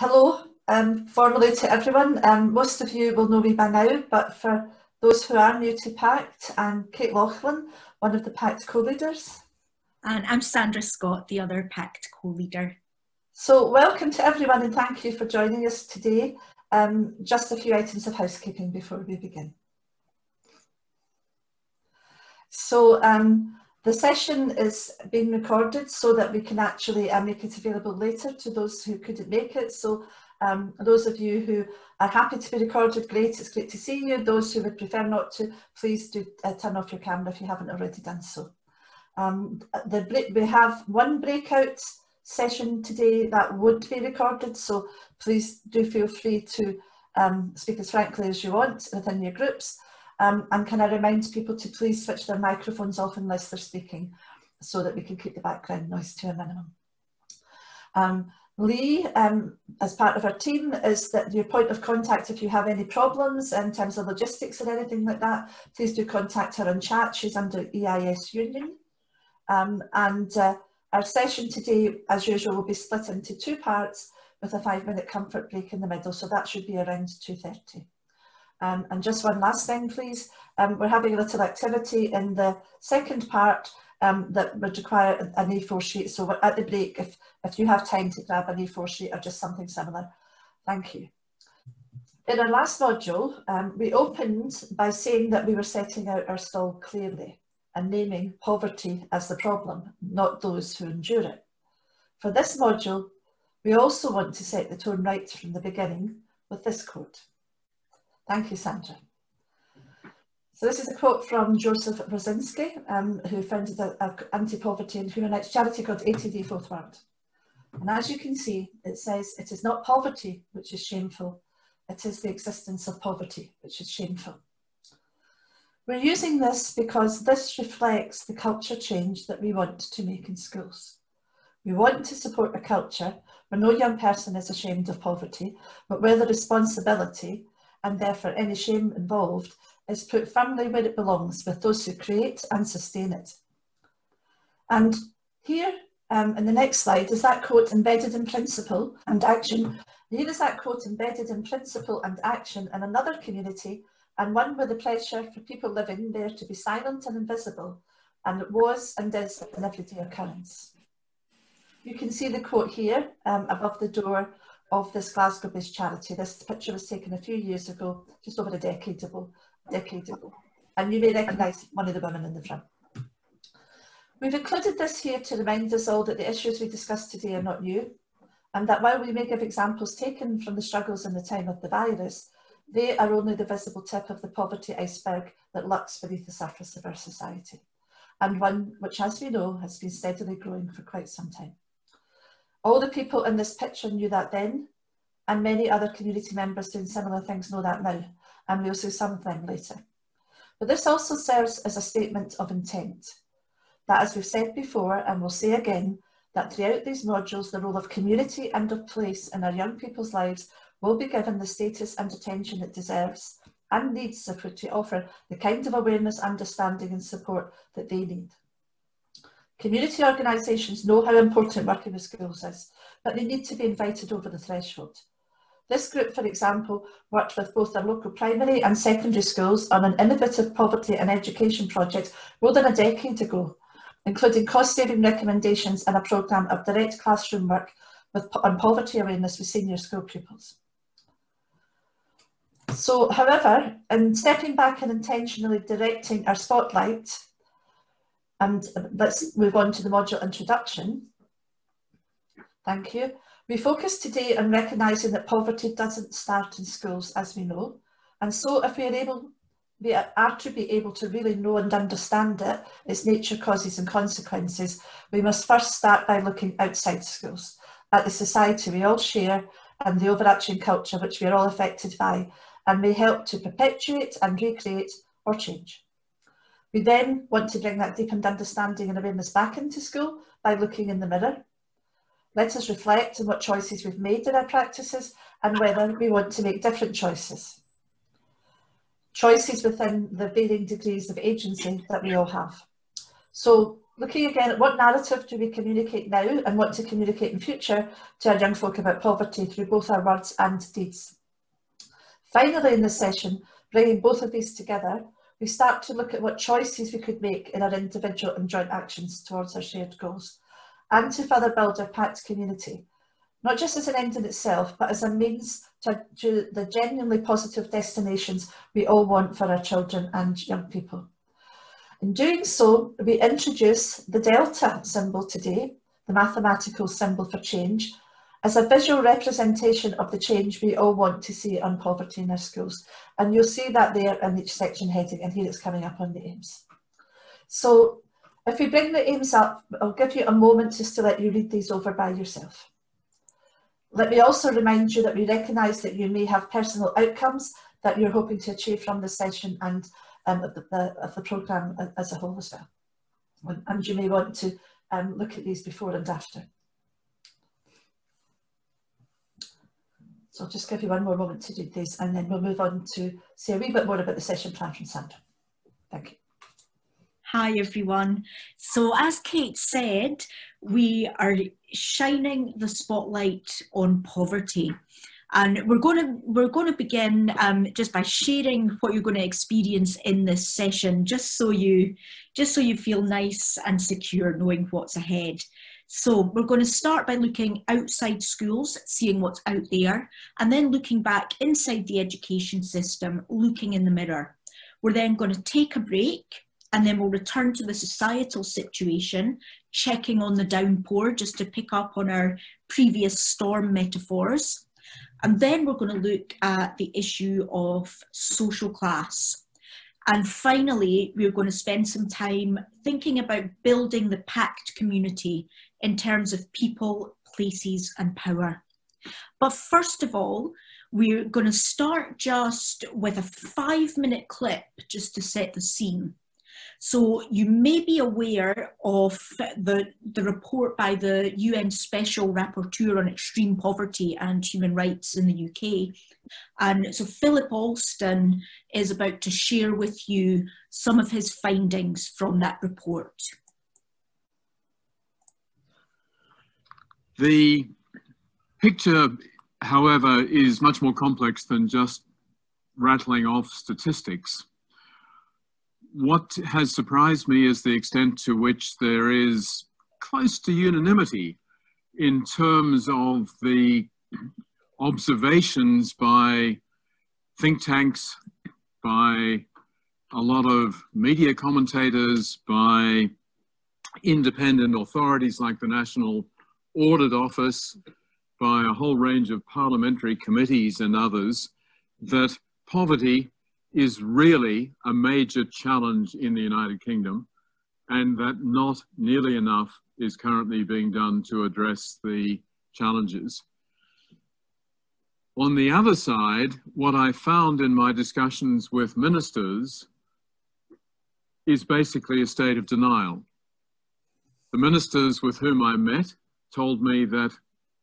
hello, um, formally to everyone. Um, most of you will know me by now, but for those who are new to PACT, I'm Kate Laughlin, one of the PACT co-leaders. And I'm Sandra Scott, the other PACT co-leader. So welcome to everyone and thank you for joining us today. Um, just a few items of housekeeping before we begin. So um, the session is being recorded so that we can actually uh, make it available later to those who couldn't make it. So um, those of you who are happy to be recorded, great, it's great to see you. Those who would prefer not to, please do uh, turn off your camera if you haven't already done so. Um, the, we have one breakout session today that would be recorded, so please do feel free to um, speak as frankly as you want within your groups. Um, and can I remind people to please switch their microphones off unless they're speaking so that we can keep the background noise to a minimum. Um, Lee, um, as part of our team, is that your point of contact if you have any problems in terms of logistics or anything like that, please do contact her on chat. She's under EIS Union. Um, and uh, our session today, as usual, will be split into two parts with a five minute comfort break in the middle. So that should be around 2.30. Um, and just one last thing, please. Um, we're having a little activity in the second part um, that would require an A4 sheet. So at the break, if, if you have time to grab an A4 sheet or just something similar, thank you. In our last module, um, we opened by saying that we were setting out our stall clearly and naming poverty as the problem, not those who endure it. For this module, we also want to set the tone right from the beginning with this quote. Thank you, Sandra. So this is a quote from Joseph Wresinski, um, who founded an anti-poverty and human rights charity called ATD Fourth World. And as you can see, it says, it is not poverty which is shameful, it is the existence of poverty which is shameful. We're using this because this reflects the culture change that we want to make in schools. We want to support a culture where no young person is ashamed of poverty, but where the responsibility and therefore any shame involved is put firmly where it belongs with those who create and sustain it. And here um, in the next slide is that quote embedded in principle and action. Here is that quote embedded in principle and action in another community and one where the pressure for people living there to be silent and invisible and it was and is an everyday occurrence. You can see the quote here um, above the door of this Glasgow-based charity. This picture was taken a few years ago, just over a decade ago, decade ago. And you may recognise one of the women in the front. We've included this here to remind us all that the issues we discussed today are not new, and that while we may give examples taken from the struggles in the time of the virus, they are only the visible tip of the poverty iceberg that lurks beneath the surface of our society, and one which, as we know, has been steadily growing for quite some time. All the people in this picture knew that then, and many other community members doing similar things know that now, and we'll see some of them later. But this also serves as a statement of intent, that as we've said before, and we'll say again, that throughout these modules, the role of community and of place in our young people's lives will be given the status and attention it deserves and needs to offer the kind of awareness, understanding and support that they need. Community organisations know how important working with schools is, but they need to be invited over the threshold. This group, for example, worked with both their local primary and secondary schools on an innovative poverty and education project more than a decade ago, including cost-saving recommendations and a programme of direct classroom work with, on poverty awareness with senior school pupils. So, however, in stepping back and intentionally directing our spotlight and uh, let's move on to the module introduction. Thank you. We focus today on recognising that poverty doesn't start in schools, as we know. And so if we are able, we are to be able to really know and understand it, its nature, causes and consequences, we must first start by looking outside schools, at the society we all share and the overarching culture which we are all affected by and may help to perpetuate and recreate or change. We then want to bring that deepened understanding and awareness back into school by looking in the mirror. Let us reflect on what choices we've made in our practices and whether we want to make different choices. Choices within the varying degrees of agency that we all have. So looking again at what narrative do we communicate now and want to communicate in future to our young folk about poverty through both our words and deeds. Finally in this session, bringing both of these together, we start to look at what choices we could make in our individual and joint actions towards our shared goals and to further build our pact community, not just as an end in itself, but as a means to, to the genuinely positive destinations we all want for our children and young people. In doing so, we introduce the delta symbol today, the mathematical symbol for change, as a visual representation of the change we all want to see on poverty in our schools. And you'll see that there in each section heading, and here it's coming up on the aims. So if we bring the aims up, I'll give you a moment just to let you read these over by yourself. Let me also remind you that we recognise that you may have personal outcomes that you're hoping to achieve from this session and um, of, the, the, the programme as a whole as well. And you may want to um, look at these before and after. So I'll just give you one more moment to do this and then we'll move on to say a wee bit more about the session plan from Sandra. Thank you. Hi everyone. So as Kate said, we are shining the spotlight on poverty. And we're going to we're going to begin um, just by sharing what you're going to experience in this session, just so you just so you feel nice and secure, knowing what's ahead. So we're going to start by looking outside schools, seeing what's out there, and then looking back inside the education system, looking in the mirror. We're then going to take a break and then we'll return to the societal situation, checking on the downpour just to pick up on our previous storm metaphors. And then we're going to look at the issue of social class. And finally, we're going to spend some time thinking about building the pact community in terms of people, places, and power. But first of all, we're going to start just with a five minute clip just to set the scene. So you may be aware of the, the report by the UN Special Rapporteur on Extreme Poverty and Human Rights in the UK. And so Philip Alston is about to share with you some of his findings from that report. The picture, however, is much more complex than just rattling off statistics. What has surprised me is the extent to which there is close to unanimity in terms of the observations by think tanks, by a lot of media commentators, by independent authorities like the National Audit Office, by a whole range of parliamentary committees and others, that poverty is really a major challenge in the United Kingdom and that not nearly enough is currently being done to address the challenges. On the other side, what I found in my discussions with ministers is basically a state of denial. The ministers with whom I met told me that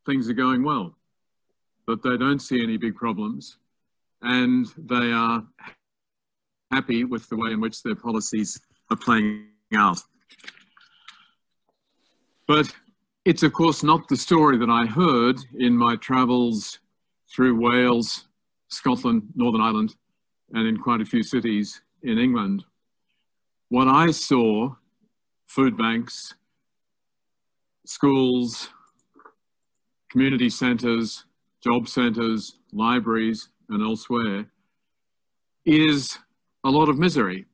things are going well, that they don't see any big problems, and they are happy with the way in which their policies are playing out. But it's of course not the story that I heard in my travels through Wales, Scotland, Northern Ireland, and in quite a few cities in England. What I saw, food banks, schools, community centres, job centres, libraries, and elsewhere, is a lot of misery.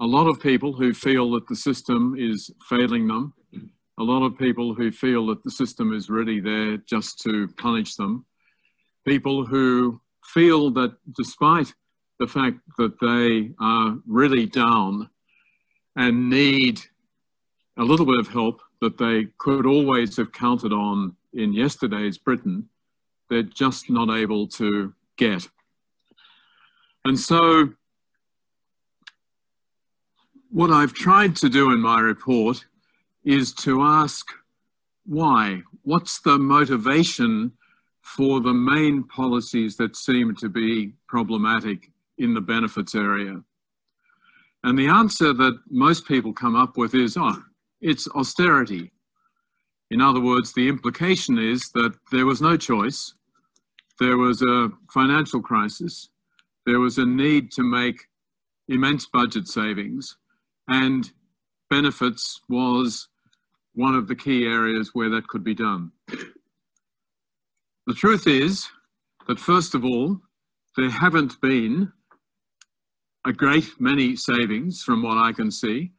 A lot of people who feel that the system is failing them. A lot of people who feel that the system is really there just to punish them. People who feel that despite the fact that they are really down and need a little bit of help that they could always have counted on in yesterday's Britain, they're just not able to get. And so what I've tried to do in my report is to ask why? What's the motivation for the main policies that seem to be problematic in the benefits area? And the answer that most people come up with is, oh, it's austerity. In other words, the implication is that there was no choice. There was a financial crisis. There was a need to make immense budget savings, and benefits was one of the key areas where that could be done. The truth is that, first of all, there haven't been a great many savings from what I can see.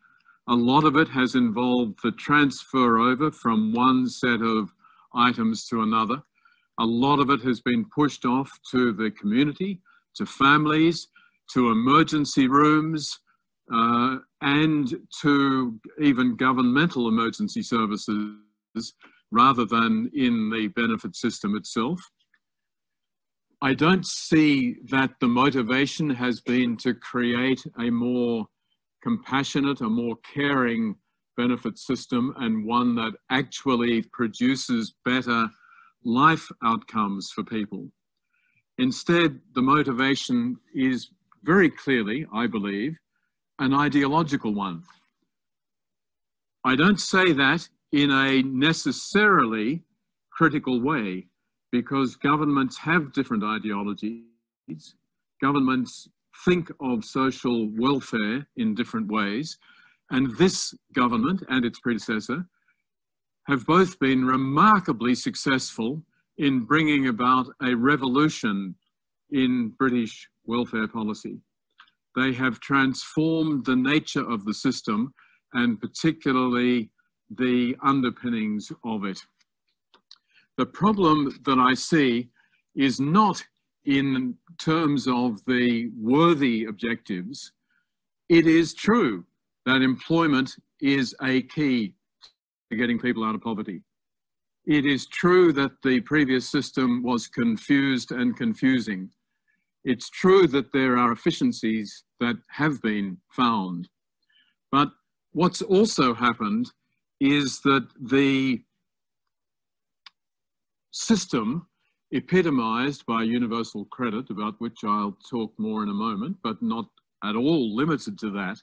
A lot of it has involved the transfer over from one set of items to another. A lot of it has been pushed off to the community, to families, to emergency rooms, uh, and to even governmental emergency services rather than in the benefit system itself. I don't see that the motivation has been to create a more compassionate, a more caring benefit system and one that actually produces better life outcomes for people. Instead, the motivation is very clearly, I believe, an ideological one. I don't say that in a necessarily critical way because governments have different ideologies. Governments think of social welfare in different ways. And this government and its predecessor have both been remarkably successful in bringing about a revolution in British welfare policy. They have transformed the nature of the system and particularly the underpinnings of it. The problem that I see is not in terms of the worthy objectives. It is true that employment is a key to getting people out of poverty. It is true that the previous system was confused and confusing. It's true that there are efficiencies that have been found. But what's also happened is that the system epitomized by universal credit, about which I'll talk more in a moment, but not at all limited to that,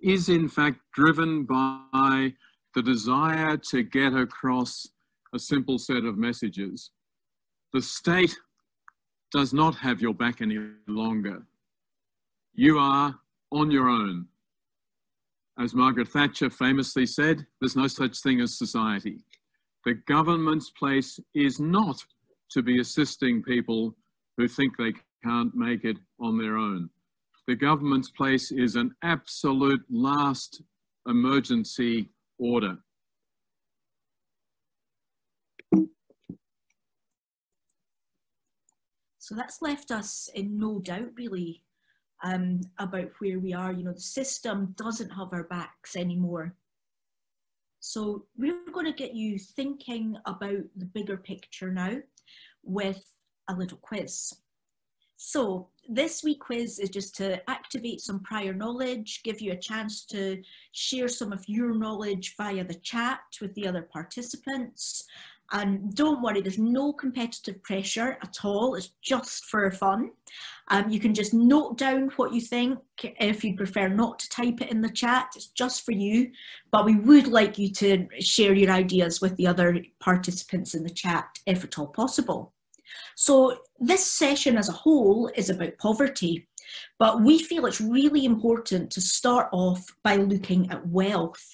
is in fact driven by the desire to get across a simple set of messages. The state does not have your back any longer. You are on your own. As Margaret Thatcher famously said, there's no such thing as society. The government's place is not to be assisting people who think they can't make it on their own. The government's place is an absolute last emergency order. So that's left us in no doubt, really, um, about where we are. You know, the system doesn't have our backs anymore. So we're going to get you thinking about the bigger picture now with a little quiz. So this week quiz is just to activate some prior knowledge, give you a chance to share some of your knowledge via the chat with the other participants, and don't worry, there's no competitive pressure at all. It's just for fun. Um, you can just note down what you think if you prefer not to type it in the chat. It's just for you. But we would like you to share your ideas with the other participants in the chat if at all possible. So this session as a whole is about poverty. But we feel it's really important to start off by looking at wealth.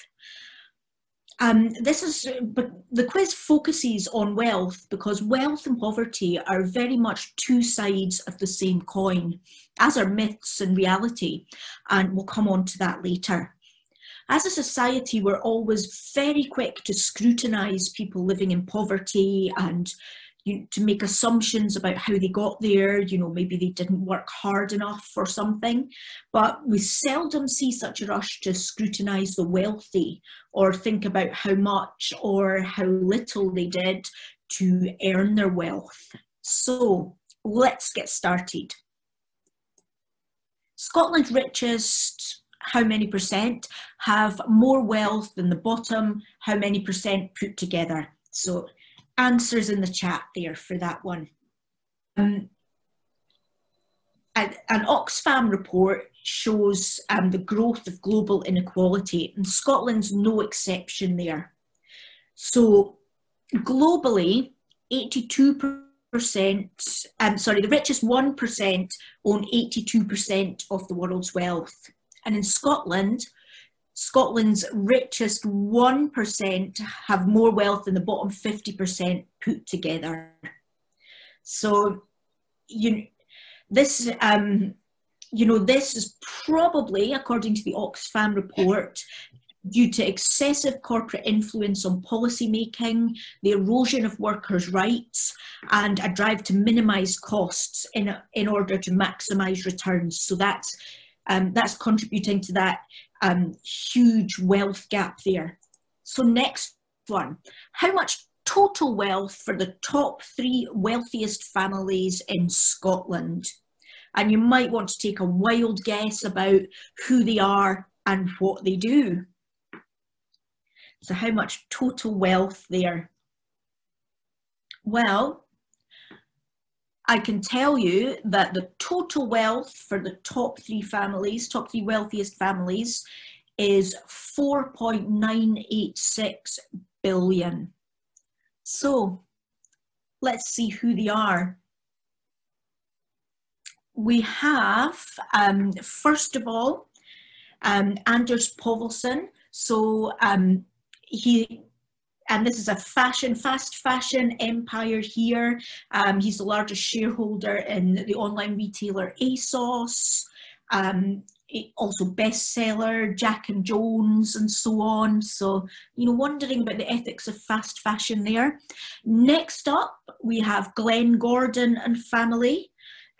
Um, this is, but the quiz focuses on wealth because wealth and poverty are very much two sides of the same coin, as are myths and reality, and we'll come on to that later. As a society, we're always very quick to scrutinise people living in poverty and you, to make assumptions about how they got there. You know, maybe they didn't work hard enough or something. But we seldom see such a rush to scrutinise the wealthy or think about how much or how little they did to earn their wealth. So let's get started. Scotland's richest, how many percent, have more wealth than the bottom, how many percent put together. So answers in the chat there for that one. Um, an, Oxfam report shows um, the growth of global inequality, and Scotland's no exception there. So, globally, 82%, um, sorry, the richest 1% own 82% of the world's wealth. And in Scotland, Scotland's richest 1% have more wealth than the bottom 50% put together. So, you, this, um, you know, this is probably, according to the Oxfam report, due to excessive corporate influence on policy making, the erosion of workers' rights, and a drive to minimise costs in, in order to maximise returns. So that's um, that's contributing to that um, huge wealth gap there. So next one, how much total wealth for the top three wealthiest families in Scotland? And you might want to take a wild guess about who they are and what they do. So how much total wealth there? Well, I can tell you that the total wealth for the top three families, top three wealthiest families, is 4.986 billion. So let's see who they are. We have, um, first of all, um, Anders Povlsen. So um, he and this is a fashion, fast fashion empire here. Um, he's the largest shareholder in the online retailer ASOS. Um, also bestseller, Jack and Jones and so on. So, you know, wondering about the ethics of fast fashion there. Next up, we have Glenn Gordon and family.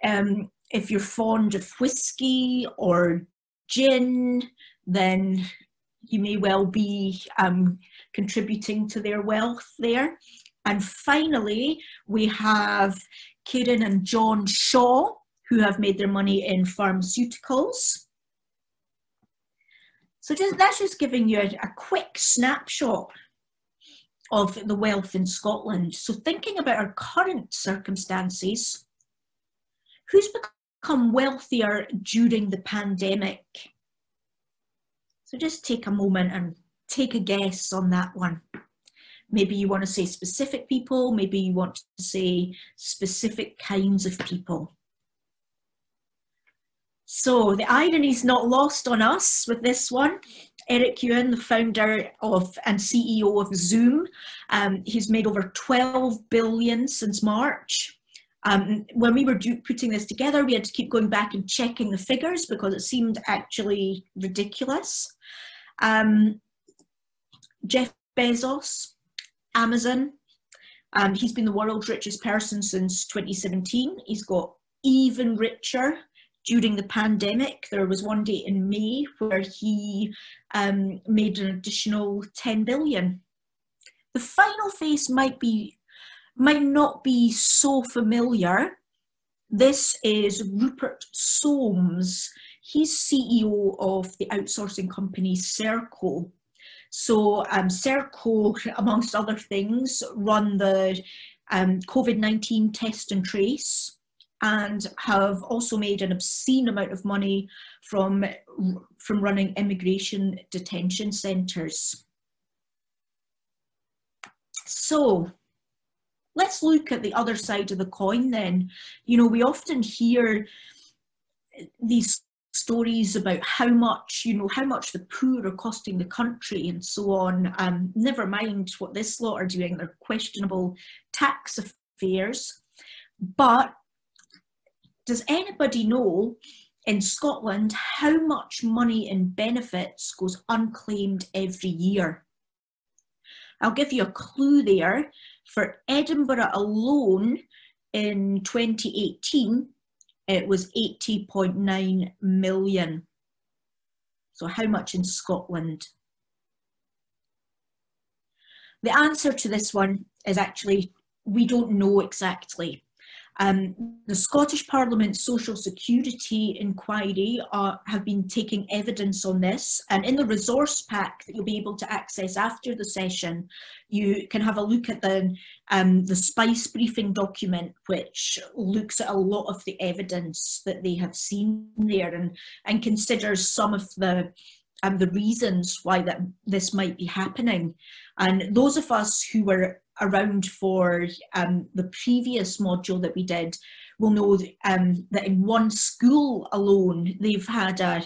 Um, if you're fond of whiskey or gin, then you may well be um, contributing to their wealth there. And finally, we have Kieran and John Shaw, who have made their money in pharmaceuticals. So just, that's just giving you a, a quick snapshot of the wealth in Scotland. So thinking about our current circumstances, who's become wealthier during the pandemic? So just take a moment and take a guess on that one. Maybe you want to say specific people, maybe you want to say specific kinds of people. So the irony is not lost on us with this one. Eric Yuan, the founder of and CEO of Zoom, um, he's made over 12 billion since March. Um, when we were do, putting this together, we had to keep going back and checking the figures because it seemed actually ridiculous. Um, Jeff Bezos, Amazon, um, he's been the world's richest person since 2017. He's got even richer during the pandemic. There was one day in May where he um, made an additional 10 billion. The final face might be might not be so familiar. This is Rupert Soames. He's CEO of the outsourcing company Serco. So um, Serco, amongst other things, run the um, COVID-19 test and trace and have also made an obscene amount of money from, from running immigration detention centres. So let's look at the other side of the coin then. You know, we often hear these stories about how much, you know, how much the poor are costing the country and so on. Um, never mind what this lot are doing, their questionable tax affairs. But does anybody know in Scotland how much money in benefits goes unclaimed every year? I'll give you a clue there. For Edinburgh alone in 2018, it was 80.9 million. So how much in Scotland? The answer to this one is actually we don't know exactly. Um, the Scottish Parliament Social Security Inquiry have been taking evidence on this and in the resource pack that you'll be able to access after the session you can have a look at the, um, the SPICE briefing document which looks at a lot of the evidence that they have seen there and, and considers some of the um, the reasons why that this might be happening. And those of us who were around for um, the previous module that we did will know um, that in one school alone, they've had a,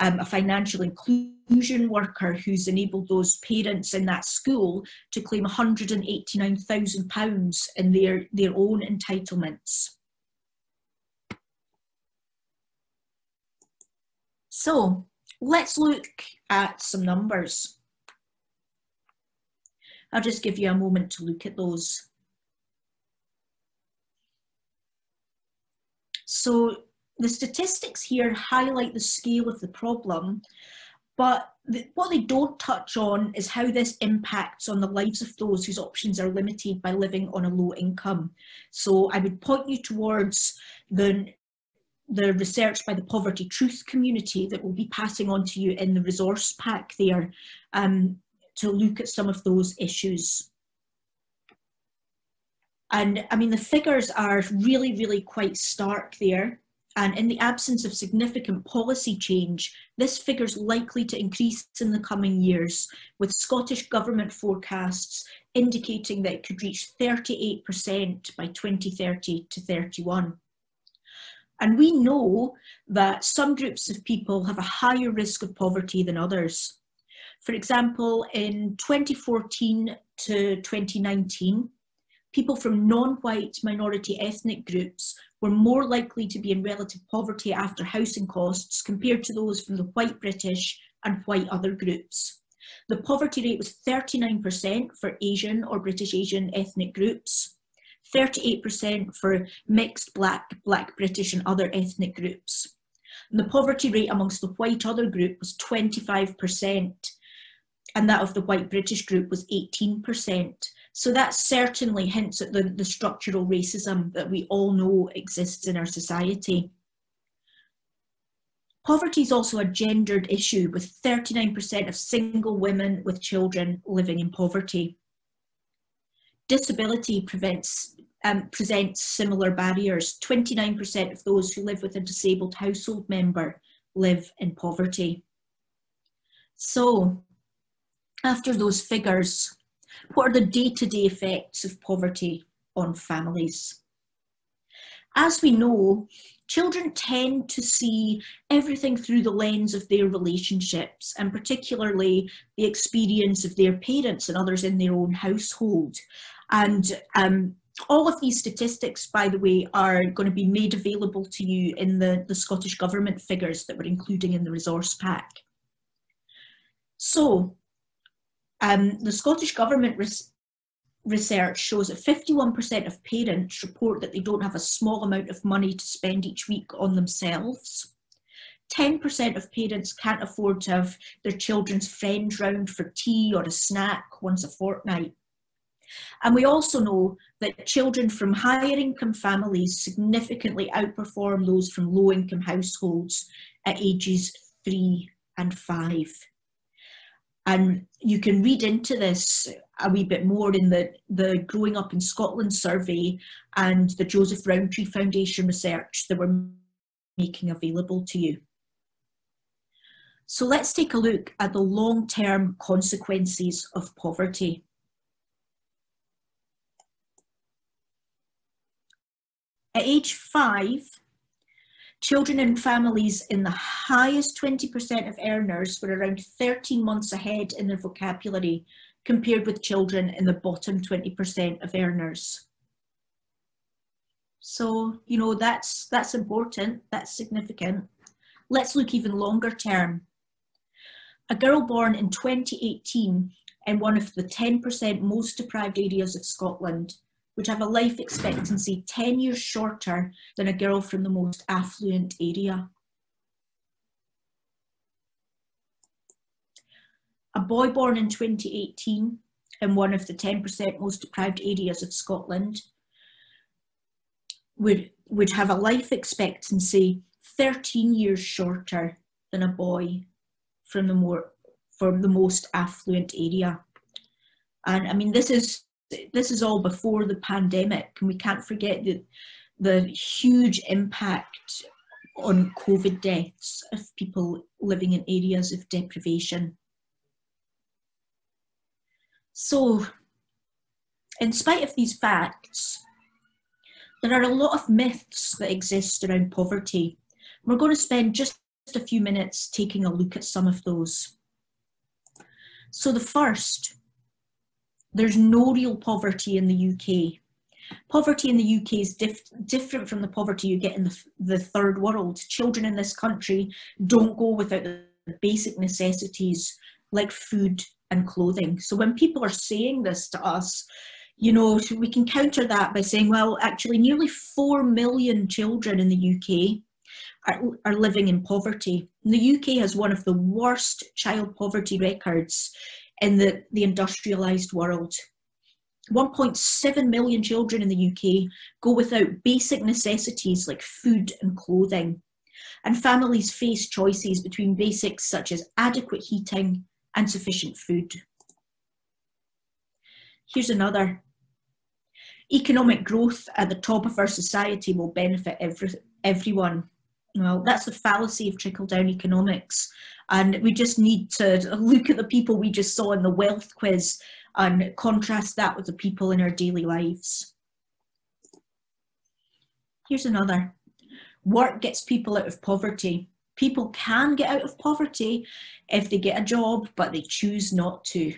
um, a financial inclusion worker who's enabled those parents in that school to claim £189,000 in their, their own entitlements. So let's look at some numbers. I'll just give you a moment to look at those. So the statistics here highlight the scale of the problem, but the, what they don't touch on is how this impacts on the lives of those whose options are limited by living on a low income. So I would point you towards the, the research by the Poverty Truth community that we'll be passing on to you in the resource pack there. Um, to look at some of those issues. And I mean, the figures are really, really quite stark there. And in the absence of significant policy change, this figure is likely to increase in the coming years, with Scottish Government forecasts indicating that it could reach 38% by 2030 to 31. And we know that some groups of people have a higher risk of poverty than others. For example, in 2014 to 2019, people from non-white minority ethnic groups were more likely to be in relative poverty after housing costs compared to those from the white British and white other groups. The poverty rate was 39% for Asian or British Asian ethnic groups, 38% for mixed black, black British and other ethnic groups. And the poverty rate amongst the white other group was 25%, and that of the white British group was 18%. So that certainly hints at the, the structural racism that we all know exists in our society. Poverty is also a gendered issue with 39% of single women with children living in poverty. Disability prevents, um, presents similar barriers. 29% of those who live with a disabled household member live in poverty. So after those figures, what are the day-to-day effects of poverty on families? As we know, children tend to see everything through the lens of their relationships and particularly the experience of their parents and others in their own household. And um, all of these statistics, by the way, are going to be made available to you in the, the Scottish Government figures that we're including in the resource pack. So um, the Scottish Government res research shows that 51% of parents report that they don't have a small amount of money to spend each week on themselves. 10% of parents can't afford to have their children's friends round for tea or a snack once a fortnight. And we also know that children from higher income families significantly outperform those from low income households at ages three and five. And you can read into this a wee bit more in the, the Growing Up in Scotland survey and the Joseph Rowntree Foundation research that we're making available to you. So let's take a look at the long-term consequences of poverty. At age five, Children and families in the highest 20% of earners were around 13 months ahead in their vocabulary compared with children in the bottom 20% of earners. So, you know, that's, that's important, that's significant. Let's look even longer term. A girl born in 2018 in one of the 10% most deprived areas of Scotland would have a life expectancy 10 years shorter than a girl from the most affluent area. A boy born in 2018 in one of the 10% most deprived areas of Scotland would, would have a life expectancy 13 years shorter than a boy from the more from the most affluent area. And I mean, this is this is all before the pandemic, and we can't forget the the huge impact on COVID deaths of people living in areas of deprivation. So, in spite of these facts, there are a lot of myths that exist around poverty. We're going to spend just a few minutes taking a look at some of those. So the first, there's no real poverty in the UK. Poverty in the UK is dif different from the poverty you get in the, the third world. Children in this country don't go without the basic necessities like food and clothing. So when people are saying this to us, you know, we can counter that by saying, well, actually, nearly 4 million children in the UK are, are living in poverty. And the UK has one of the worst child poverty records in the, the industrialised world. 1.7 million children in the UK go without basic necessities like food and clothing. And families face choices between basics such as adequate heating and sufficient food. Here's another. Economic growth at the top of our society will benefit every, everyone. Well, that's the fallacy of trickle down economics. And we just need to look at the people we just saw in the wealth quiz and contrast that with the people in our daily lives. Here's another. Work gets people out of poverty. People can get out of poverty if they get a job, but they choose not to.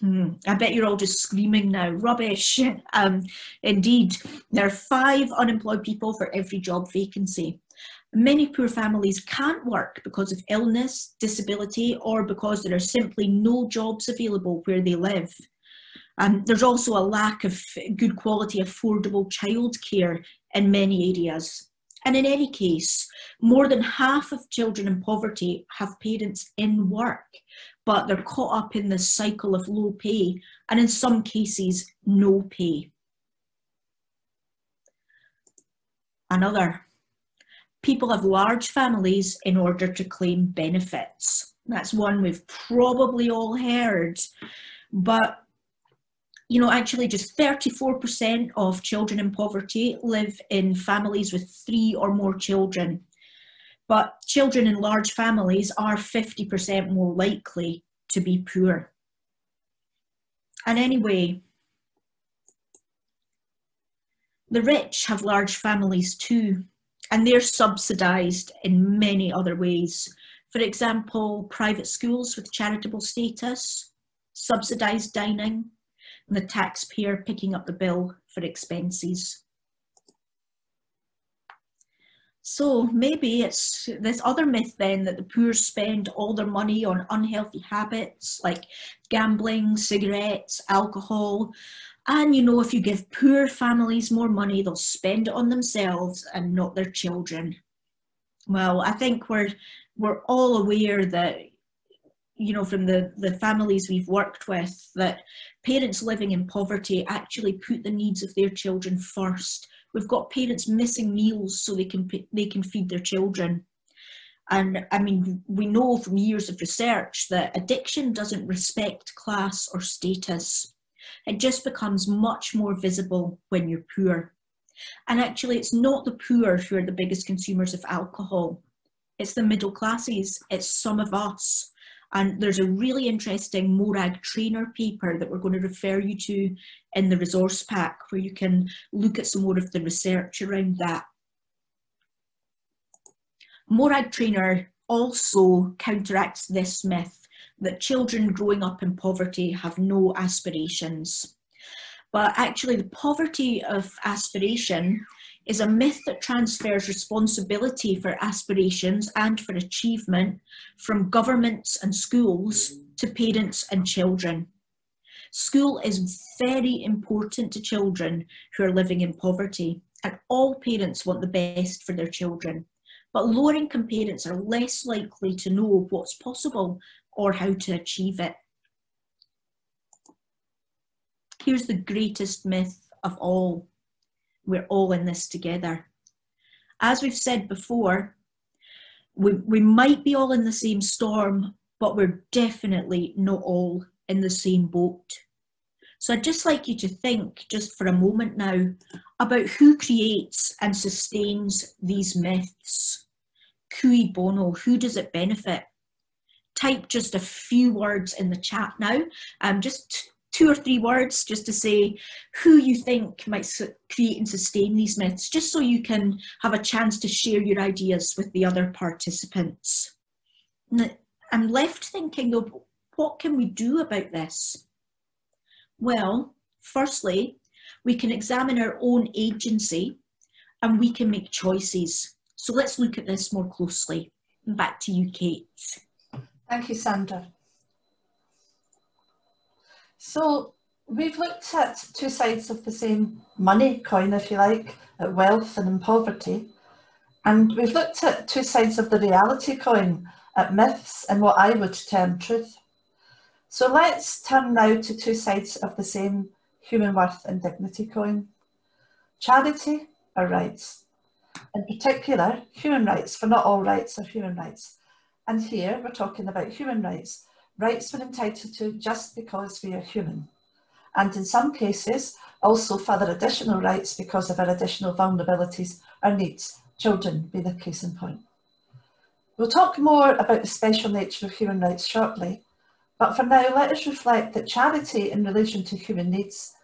Hmm. I bet you're all just screaming now, rubbish. Um, indeed, there are five unemployed people for every job vacancy. Many poor families can't work because of illness, disability, or because there are simply no jobs available where they live. Um, there's also a lack of good quality, affordable childcare in many areas. And in any case, more than half of children in poverty have parents in work, but they're caught up in this cycle of low pay, and in some cases, no pay. Another people have large families in order to claim benefits. That's one we've probably all heard. But, you know, actually just 34% of children in poverty live in families with three or more children. But children in large families are 50% more likely to be poor. And anyway, the rich have large families too and they're subsidised in many other ways. For example, private schools with charitable status, subsidised dining, and the taxpayer picking up the bill for expenses. So maybe it's this other myth then that the poor spend all their money on unhealthy habits like gambling, cigarettes, alcohol, and you know, if you give poor families more money, they'll spend it on themselves and not their children. Well, I think we're we're all aware that you know from the the families we've worked with that parents living in poverty actually put the needs of their children first. We've got parents missing meals so they can they can feed their children. And i mean we know from years of research that addiction doesn't respect class or status it just becomes much more visible when you're poor. And actually, it's not the poor who are the biggest consumers of alcohol. It's the middle classes, it's some of us. And there's a really interesting Morag Treanor paper that we're going to refer you to in the resource pack where you can look at some more of the research around that. Morag Treanor also counteracts this myth that children growing up in poverty have no aspirations. But actually, the poverty of aspiration is a myth that transfers responsibility for aspirations and for achievement from governments and schools to parents and children. School is very important to children who are living in poverty, and all parents want the best for their children. But lower income parents are less likely to know what's possible or how to achieve it. Here's the greatest myth of all. We're all in this together. As we've said before, we, we might be all in the same storm, but we're definitely not all in the same boat. So I'd just like you to think, just for a moment now, about who creates and sustains these myths. Cui bono, who does it benefit? Type just a few words in the chat now, um, just two or three words just to say who you think might create and sustain these myths, just so you can have a chance to share your ideas with the other participants. I'm left thinking of what can we do about this? Well, firstly, we can examine our own agency and we can make choices. So let's look at this more closely. Back to you, Kate. Thank you, Sandra. So we've looked at two sides of the same money coin, if you like, at wealth and in poverty. And we've looked at two sides of the reality coin, at myths and what I would term truth. So let's turn now to two sides of the same human worth and dignity coin. Charity or rights. In particular, human rights, for not all rights are human rights. And here we're talking about human rights, rights we're entitled to just because we are human. And in some cases, also further additional rights because of our additional vulnerabilities or needs, children being a case in point. We'll talk more about the special nature of human rights shortly, but for now let us reflect that charity in relation to human needs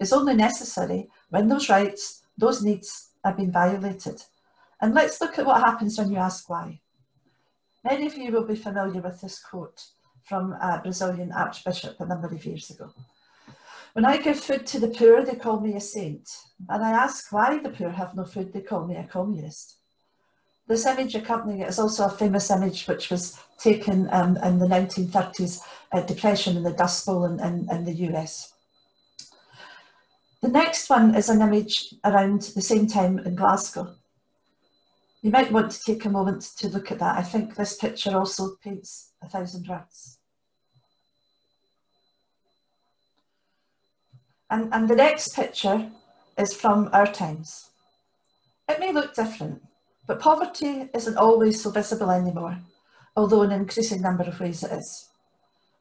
is only necessary when those rights, those needs are being violated. And let's look at what happens when you ask why. Many of you will be familiar with this quote from a Brazilian archbishop a number of years ago. When I give food to the poor, they call me a saint. And I ask why the poor have no food, they call me a communist. This image accompanying it is also a famous image which was taken um, in the 1930s uh, depression in the Dust Bowl in, in, in the US. The next one is an image around the same time in Glasgow. You might want to take a moment to look at that. I think this picture also paints a thousand words. And, and the next picture is from our times. It may look different, but poverty isn't always so visible anymore, although in an increasing number of ways it is.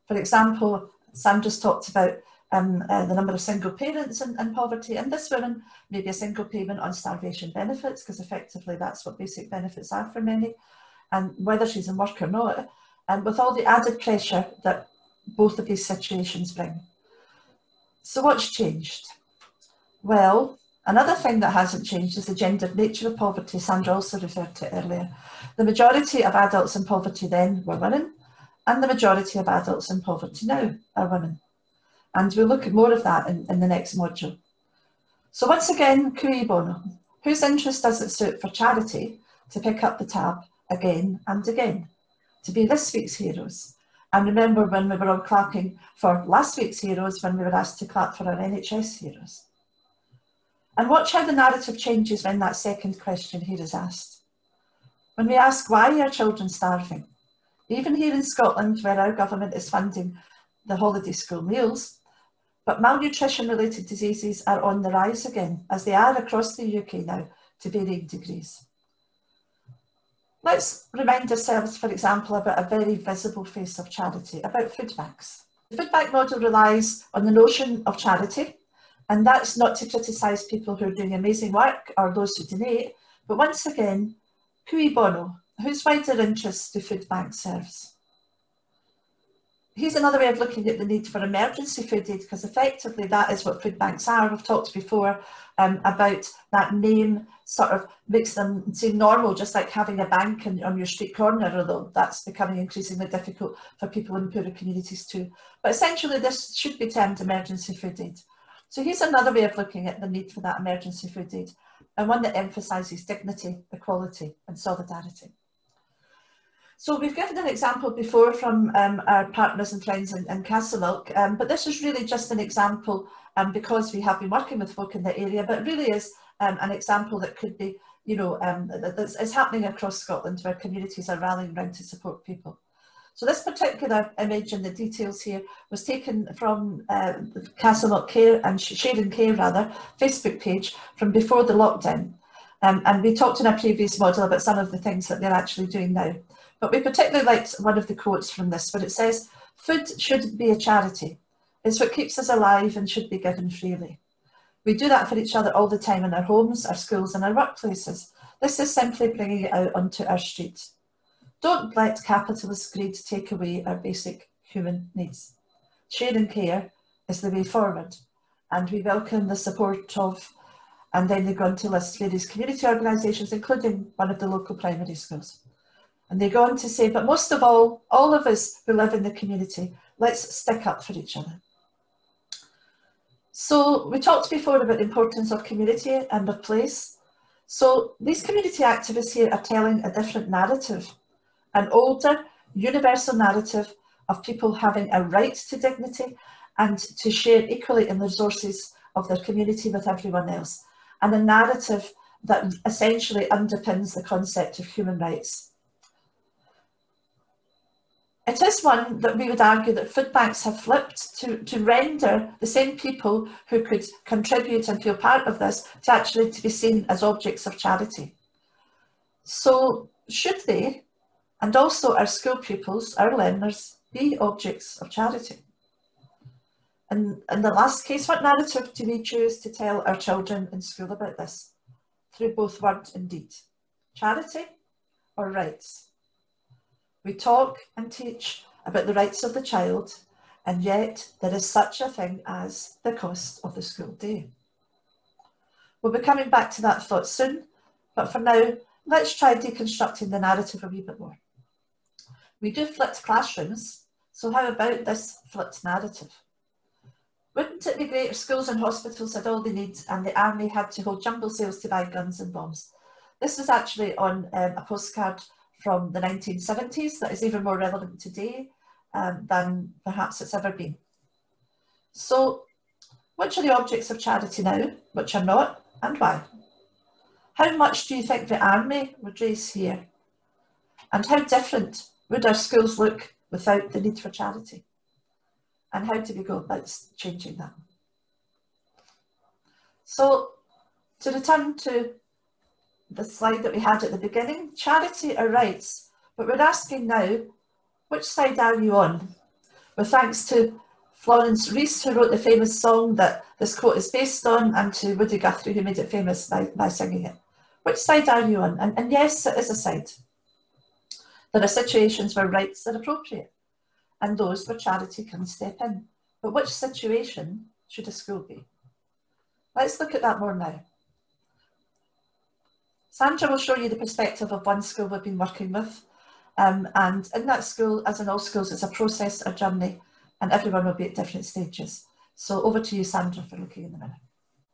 For example, Sandra's talked about um, uh, the number of single parents in, in, poverty, and this woman may be a single payment on starvation benefits, because effectively that's what basic benefits are for many, and whether she's in work or not, and with all the added pressure that both of these situations bring. So what's changed? Well, Another thing that hasn't changed is the gendered nature of poverty, Sandra also referred to earlier. The majority of adults in poverty then were women, and the majority of adults in poverty now are women. And we'll look at more of that in, in the next module. So once again, cui bono. Whose interest does it suit for charity to pick up the tab again and again? To be this week's heroes. And remember when we were all clapping for last week's heroes when we were asked to clap for our NHS heroes. And watch how the narrative changes when that second question here is asked. When we ask why are children starving, even here in Scotland where our government is funding the holiday school meals, but malnutrition related diseases are on the rise again, as they are across the UK now to varying degrees. Let's remind ourselves, for example, about a very visible face of charity, about food banks. The food bank model relies on the notion of charity and that's not to criticise people who are doing amazing work or those who donate, but once again, cui bono, whose wider interests do food banks serve? Here's another way of looking at the need for emergency food aid, because effectively that is what food banks are. We've talked before um, about that name sort of makes them seem normal, just like having a bank in, on your street corner, although that's becoming increasingly difficult for people in poorer communities too. But essentially this should be termed emergency food aid. So here's another way of looking at the need for that emergency food aid and one that emphasises dignity, equality and solidarity. So we've given an example before from um, our partners and friends in, in um, but this is really just an example um, because we have been working with folk in the area, but really is um, an example that could be, you know, um, that's, happening across Scotland where communities are rallying around to support people. So this particular image and the details here was taken from uh, the Castlelock Care and Sharing Care rather Facebook page from before the lockdown. Um, and we talked in a previous model about some of the things that they're actually doing now. But we particularly liked one of the quotes from this where it says, food should be a charity. It's what keeps us alive and should be given freely. We do that for each other all the time in our homes, our schools and our workplaces. This is simply bringing it out onto our streets. Don't let capitalist greed take away our basic human needs. Share and care is the way forward and we welcome the support of and then they go on to list various community organisations including one of the local primary schools. And they go on to say, but most of all, all of us who live in the community, let's stick up for each other. So we talked before about the importance of community and of place. So these community activists here are telling a different narrative, an older, universal narrative of people having a right to dignity and to share equally in the resources of their community with everyone else, and a narrative that essentially underpins the concept of human rights. It is one that we would argue that food banks have flipped to, to render the same people who could contribute and feel part of this to actually to be seen as objects of charity. So should they, and also our school pupils, our learners, be objects of charity? And in the last case, what narrative do we choose to tell our children in school about this? Through both word and deed. Charity or rights? We talk and teach about the rights of the child, and yet there is such a thing as the cost of the school day. We'll be coming back to that thought soon, but for now, let's try deconstructing the narrative a wee bit more. We do flipped classrooms, so how about this flipped narrative? Wouldn't it be great if schools and hospitals had all they need and the army had to hold jumble sales to buy guns and bombs? This was actually on um, a postcard from the 1970s that is even more relevant today um, than perhaps it's ever been. So which are the objects of charity now, which are not, and why? How much do you think the army would raise here? And how different would our schools look without the need for charity? And how do we go about changing that? So to return to the slide that we had at the beginning, charity or rights, but we're asking now, which side are you on? Well, thanks to Florence Reece, who wrote the famous song that this quote is based on, and to Woody Guthrie, who made it famous by, by singing it. Which side are you on? And, and yes, it is a side. There are situations where rights are appropriate, and those where charity can step in. But which situation should a school be? Let's look at that more now. Sandra will show you the perspective of one school we've been working with. Um, and in that school, as in all schools, it's a process, a journey, and everyone will be at different stages. So over to you, Sandra, for looking in the mirror.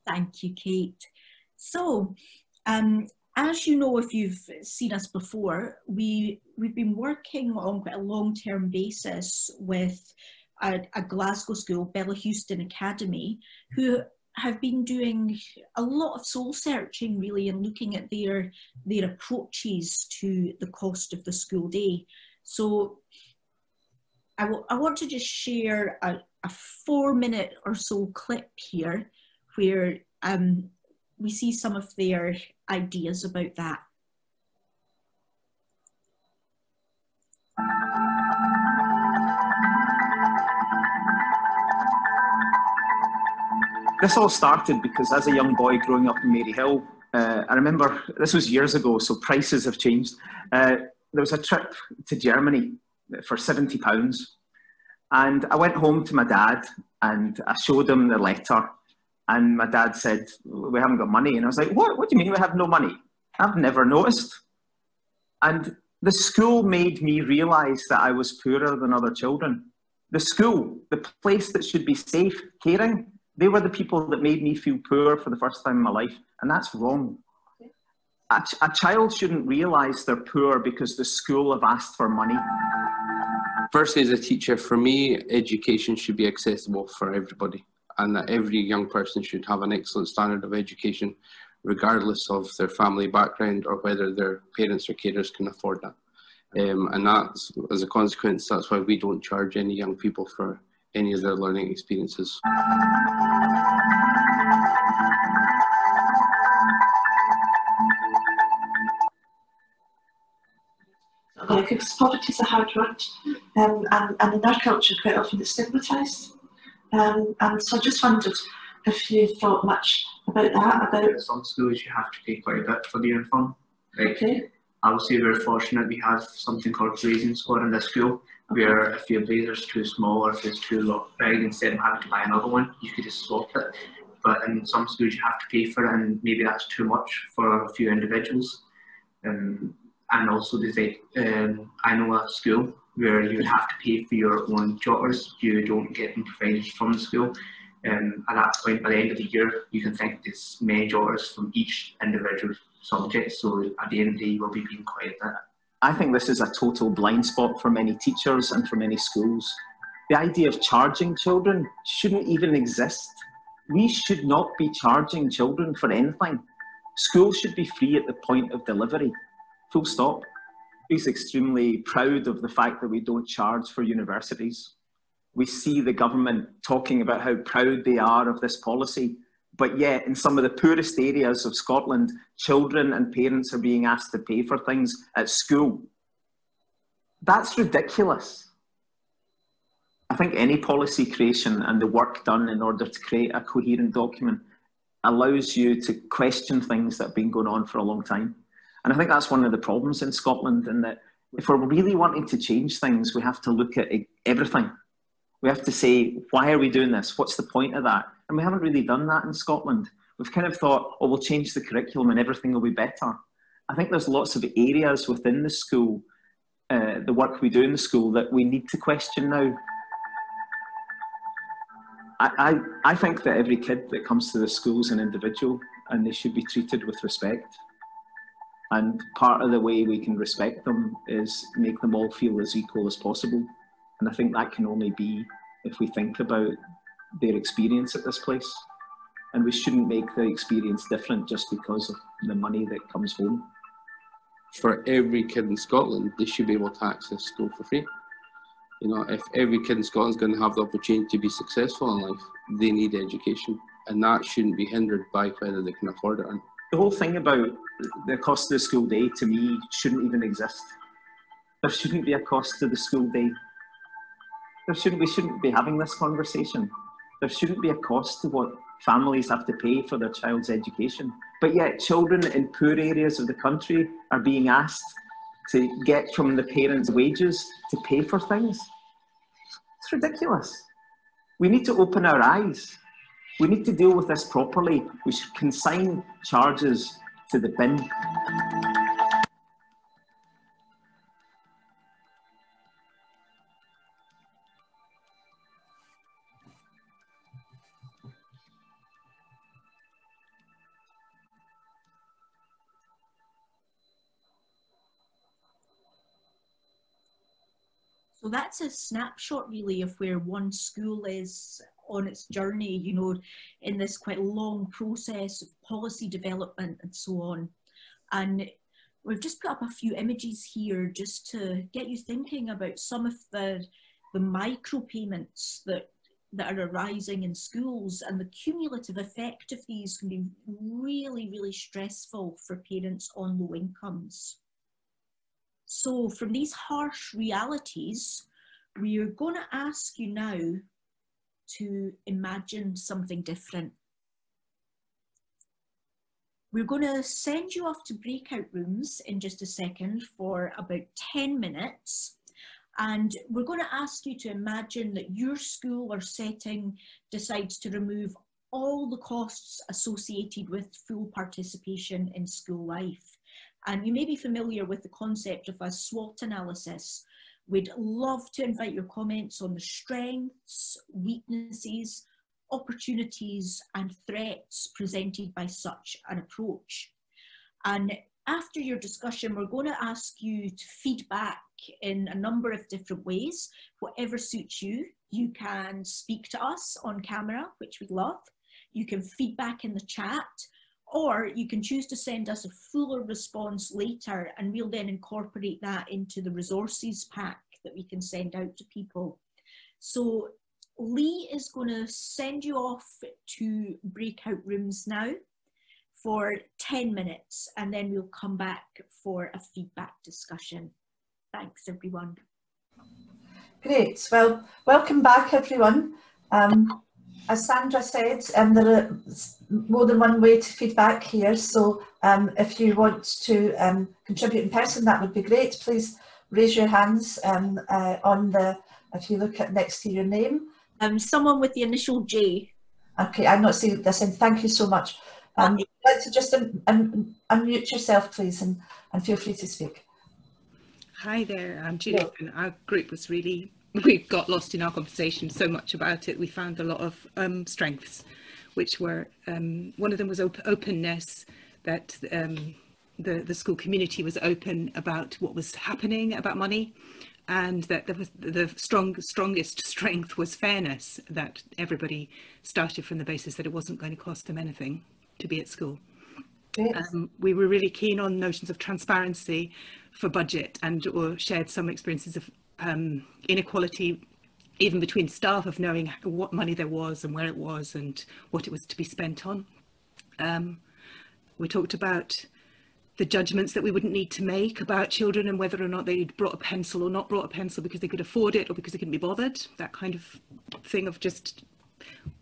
Thank you, Kate. So, um, as you know, if you've seen us before, we, we've been working on quite a long-term basis with a, a Glasgow school, Bellahouston Academy, who have been doing a lot of soul searching really and looking at their their approaches to the cost of the school day. So I, I want to just share a, a four minute or so clip here where um, we see some of their ideas about that. This all started because as a young boy growing up in Maryhill, uh, I remember this was years ago, so prices have changed. Uh, there was a trip to Germany for seventy pounds, and I went home to my dad and I showed him the letter, and my dad said, "We haven't got money," and I was like, "What? What do you mean we have no money? I've never noticed." And the school made me realise that I was poorer than other children. The school, the place that should be safe, caring, they were the people that made me feel poor for the first time in my life, and that's wrong. A, ch- a child shouldn't realise they're poor because the school have asked for money. Firstly, as a teacher, for me, education should be accessible for everybody, and that every young person should have an excellent standard of education, regardless of their family background or whether their parents or carers can afford that. Um, and that's, as a consequence, that's why we don't charge any young people for any of their learning experiences. Because poverty is a hard word, um, and, and in our culture, quite often it's stigmatised. Um, and so I just wondered if you thought much about that. About some schools, you have to pay quite a bit for the uniform. Like, okay, I would say we're fortunate we have something called Blazing Squad in this school, where if your blazer's too small or if it's too long, big, instead of having to buy another one, you could just swap it. But in some schools, you have to pay for it, and maybe that's too much for a few individuals. Um, and also, there's like, um, I know a school where you would have to pay for your own jotters. You don't get them provided from the school. Um, at that point, by the end of the year, you can think there's many from each individual subject. So at the end of the day, you will be paying quite a bit. I think this is a total blind spot for many teachers and for many schools. The idea of charging children shouldn't even exist. We should not be charging children for anything. Schools should be free at the point of delivery. Full stop. He's extremely proud of the fact that we don't charge for universities. We see the government talking about how proud they are of this policy, but yet in some of the poorest areas of Scotland, children and parents are being asked to pay for things at school. That's ridiculous. I think any policy creation and the work done in order to create a coherent document allows you to question things that have been going on for a long time. And I think that's one of the problems in Scotland, in that if we're really wanting to change things, we have to look at everything. We have to say, why are we doing this? What's the point of that? And we haven't really done that in Scotland. We've kind of thought, oh, we'll change the curriculum and everything will be better. I think there's lots of areas within the school, uh, the work we do in the school, that we need to question now. I, I, I think that every kid that comes to the school is an individual and they should be treated with respect. And part of the way we can respect them is make them all feel as equal as possible. And I think that can only be if we think about their experience at this place. And we shouldn't make the experience different just because of the money that comes home. For every kid in Scotland, they should be able to access school for free. You know, if every kid in Scotland is going to have the opportunity to be successful in life, they need education. And that shouldn't be hindered by whether they can afford it or not the whole thing about the cost of the school day to me shouldn't even exist. There shouldn't be a cost to the school day. There shouldn't we shouldn't be having this conversation. There shouldn't be a cost to what families have to pay for their child's education. But yet children in poor areas of the country are being asked to get from the parents' wages to pay for things. It's ridiculous. We need to open our eyes we need to deal with this properly. We should consign charges to the bin. So that's a snapshot really of where one school is on its journey, you know, in this quite long process of policy development and so on. And we've just put up a few images here just to get you thinking about some of the, the micro payments that, that are arising in schools and the cumulative effect of these can be really, really stressful for parents on low incomes. So from these harsh realities, we are going to ask you now to imagine something different. We're going to send you off to breakout rooms in just a second for about 10 minutes. And we're going to ask you to imagine that your school or setting decides to remove all the costs associated with full participation in school life. And you may be familiar with the concept of a SWOT analysis, We'd love to invite your comments on the strengths, weaknesses, opportunities and threats presented by such an approach. And after your discussion, we're going to ask you to feedback in a number of different ways, whatever suits you. You can speak to us on camera, which we love. You can feedback in the chat, or you can choose to send us a fuller response later and we'll then incorporate that into the resources pack that we can send out to people. So Lee is going to send you off to breakout rooms now for 10 minutes and then we'll come back for a feedback discussion. Thanks everyone. Great, well welcome back everyone. Um, as Sandra said, um, are more than one way to feedback here so um, if you want to um, contribute in person that would be great. Please raise your hands um, uh, on the, if you look at next to your name. Um, someone with the initial J. Okay, I'm not seeing this and thank you so much. Um, I'd like to just un un unmute yourself, please, and, and feel free to speak. Hi there, I'm Judith, yeah. and our group was really, we got lost in our conversation so much about it. We found a lot of um, strengths, which were, um, one of them was op openness, that um, the, the school community was open about what was happening about money and that the, the strong, strongest strength was fairness, that everybody started from the basis that it wasn't going to cost them anything to be at school. Um, we were really keen on notions of transparency for budget and or shared some experiences of um, inequality even between staff of knowing what money there was and where it was and what it was to be spent on. Um, we talked about the judgments that we wouldn't need to make about children and whether or not they'd brought a pencil or not brought a pencil because they could afford it or because they couldn't be bothered. That kind of thing of just,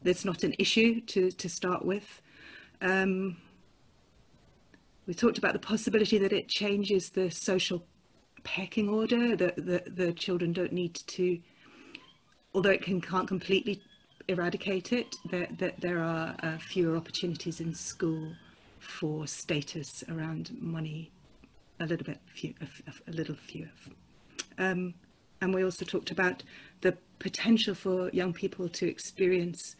there's not an issue to, to start with. Um, we talked about the possibility that it changes the social pecking order, that the, the children don't need to, although it can, can't completely eradicate it, that, that there are uh, fewer opportunities in school for status around money, a little bit, few, a, a little fewer. Um, and we also talked about the potential for young people to experience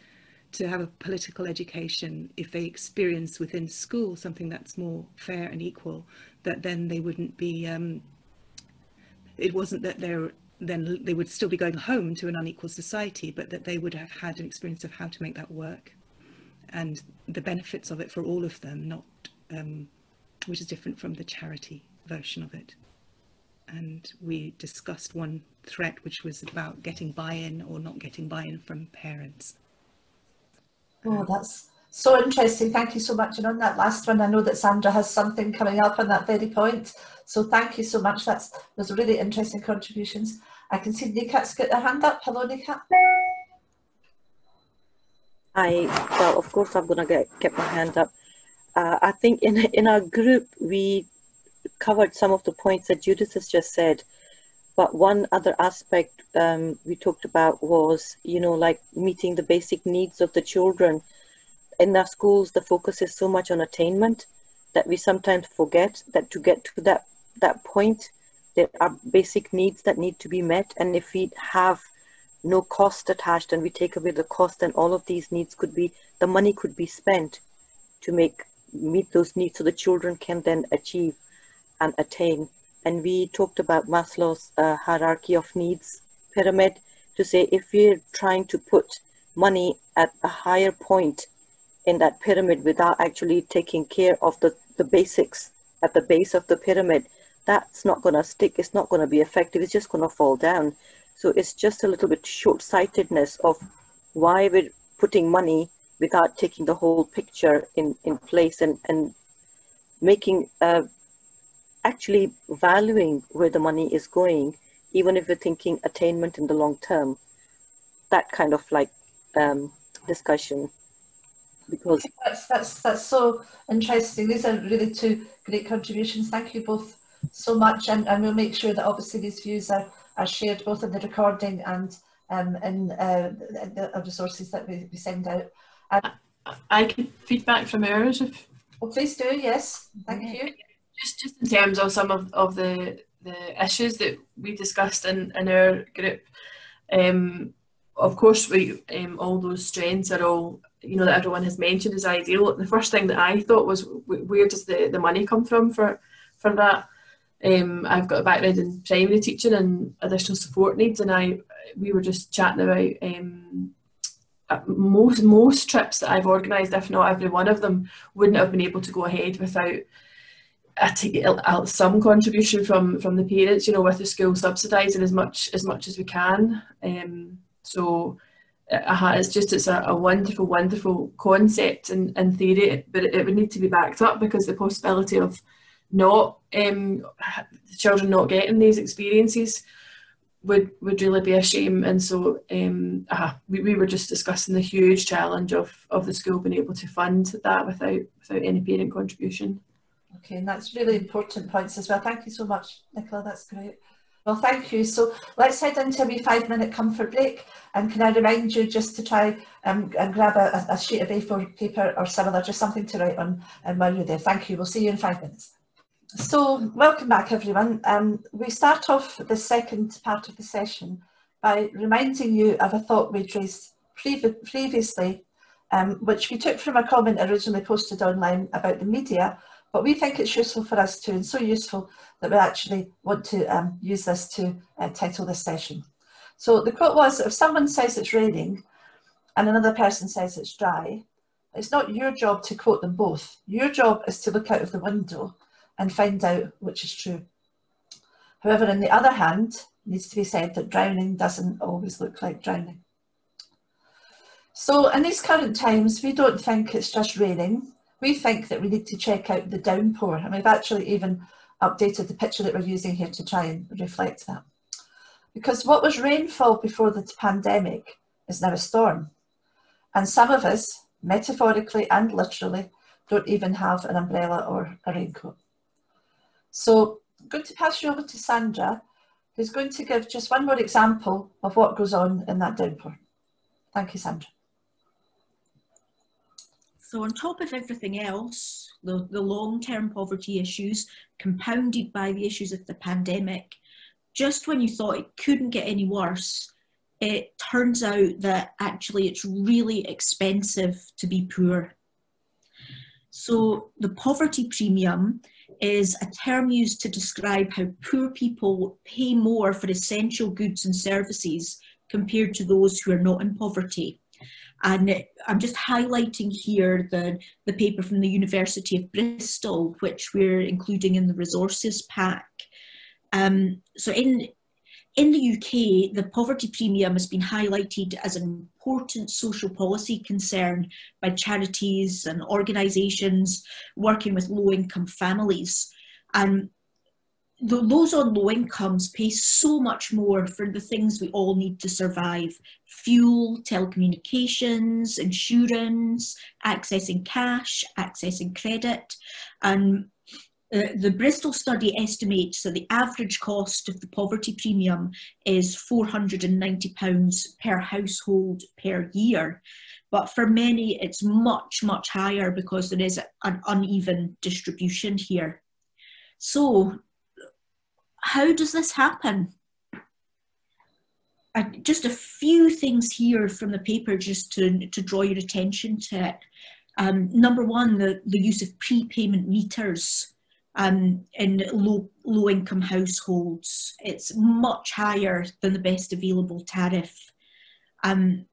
to have a political education, if they experience within school something that's more fair and equal, that then they wouldn't be, um, it wasn't that they're, then they would still be going home to an unequal society, but that they would have had an experience of how to make that work and the benefits of it for all of them, not, um, which is different from the charity version of it. And we discussed one threat, which was about getting buy-in or not getting buy-in from parents. Oh, that's so interesting. Thank you so much. And on that last one, I know that Sandra has something coming up on that very point. So thank you so much. That's those really interesting contributions. I can see Nikat's got her hand up. Hello, Nikat. I well, of course, I'm gonna get get my hand up. Uh, I think in in our group we covered some of the points that Judith has just said. But one other aspect um, we talked about was, you know, like meeting the basic needs of the children. In our schools, the focus is so much on attainment that we sometimes forget that to get to that, that point, there are basic needs that need to be met. And if we have no cost attached and we take away the cost, then all of these needs could be, the money could be spent to make meet those needs so the children can then achieve and attain and we talked about Maslow's uh, hierarchy of needs pyramid to say if we're trying to put money at a higher point in that pyramid without actually taking care of the, the basics at the base of the pyramid, that's not going to stick, it's not going to be effective, it's just going to fall down. So it's just a little bit short-sightedness of why we're putting money without taking the whole picture in, in place and, and making uh, actually valuing where the money is going, even if we're thinking attainment in the long term, that kind of like um, discussion. Because that's, that's, that's so interesting. These are really two great contributions. Thank you both so much. And, and we'll make sure that obviously these views are, are shared both in the recording and um, in uh, the resources that we, we send out. Um, I can feedback from ours if... Well, please do, yes. Thank you just just in terms of some of, of the the issues that we discussed in, in our group, um, of course we um, all those strengths are all you know that everyone has mentioned is ideal. The first thing that I thought was where does the, the money come from for for that? Um, I've got a background in primary teaching and additional support needs, and I we were just chatting about um, uh, most most trips that I've organised, if not every one of them, wouldn't have been able to go ahead without some contribution from from the parents. You know, with the school subsidising as much as much as we can. Um, so uh, it's just it's a, a, wonderful, wonderful concept in, in theory, but it, it, would need to be backed up because the possibility of not um, children not getting these experiences would would really be a shame. And so um, uh, we, we were just discussing the huge challenge of, of the school being able to fund that without without any parent contribution. Okay, and that's really important points as well. Thank you so much, Nicola. That's great. Well, thank you. So let's head into a wee five minute comfort break. And can I remind you just to try um, and grab a, a sheet of A4 paper or similar, just something to write on and while you're there. Thank you. We'll see you in five minutes. So welcome back everyone. Um, we start off the second part of the session by reminding you of a thought we'd raised previ previously, um, which we took from a comment originally posted online about the media but we think it's useful for us too, and so useful that we actually want to um, use this to uh, title this session. So the quote was, if someone says it's raining and another person says it's dry, it's not your job to quote them both. Your job is to look out of the window and find out which is true. However, on the other hand, it needs to be said that drowning doesn't always look like drowning. So in these current times, we don't think it's just raining we think that we need to check out the downpour and we've actually even updated the picture that we're using here to try and reflect that. Because what was rainfall before the pandemic is now a storm. And some of us, metaphorically and literally, don't even have an umbrella or a raincoat. So I'm going to pass you over to Sandra, who's going to give just one more example of what goes on in that downpour. Thank you, Sandra. So on top of everything else, the, the long-term poverty issues compounded by the issues of the pandemic, just when you thought it couldn't get any worse, it turns out that actually it's really expensive to be poor. So the poverty premium is a term used to describe how poor people pay more for essential goods and services compared to those who are not in poverty. And I'm just highlighting here the, the paper from the University of Bristol, which we're including in the resources pack. Um, so in, in the UK, the poverty premium has been highlighted as an important social policy concern by charities and organisations working with low-income families. And the, those on low incomes pay so much more for the things we all need to survive fuel, telecommunications, insurance, accessing cash, accessing credit. And uh, the Bristol study estimates that the average cost of the poverty premium is £490 per household per year. But for many, it's much, much higher because there is an uneven distribution here. So how does this happen? I, just a few things here from the paper just to, to draw your attention to it. Um, number one, the, the use of prepayment meters um, in low, low income households. It's much higher than the best available tariff. Um,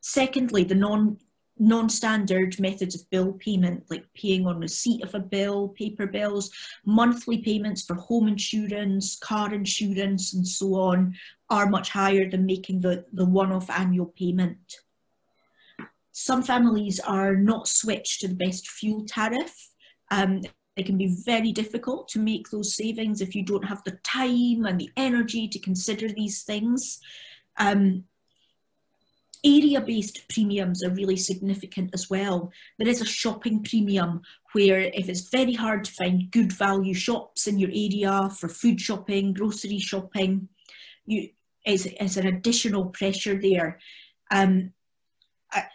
secondly, the non non-standard methods of bill payment like paying on receipt of a bill, paper bills, monthly payments for home insurance, car insurance and so on are much higher than making the, the one-off annual payment. Some families are not switched to the best fuel tariff. Um, it can be very difficult to make those savings if you don't have the time and the energy to consider these things. Um, area-based premiums are really significant as well. There is a shopping premium where if it's very hard to find good value shops in your area for food shopping, grocery shopping, you, it's, it's an additional pressure there. Um,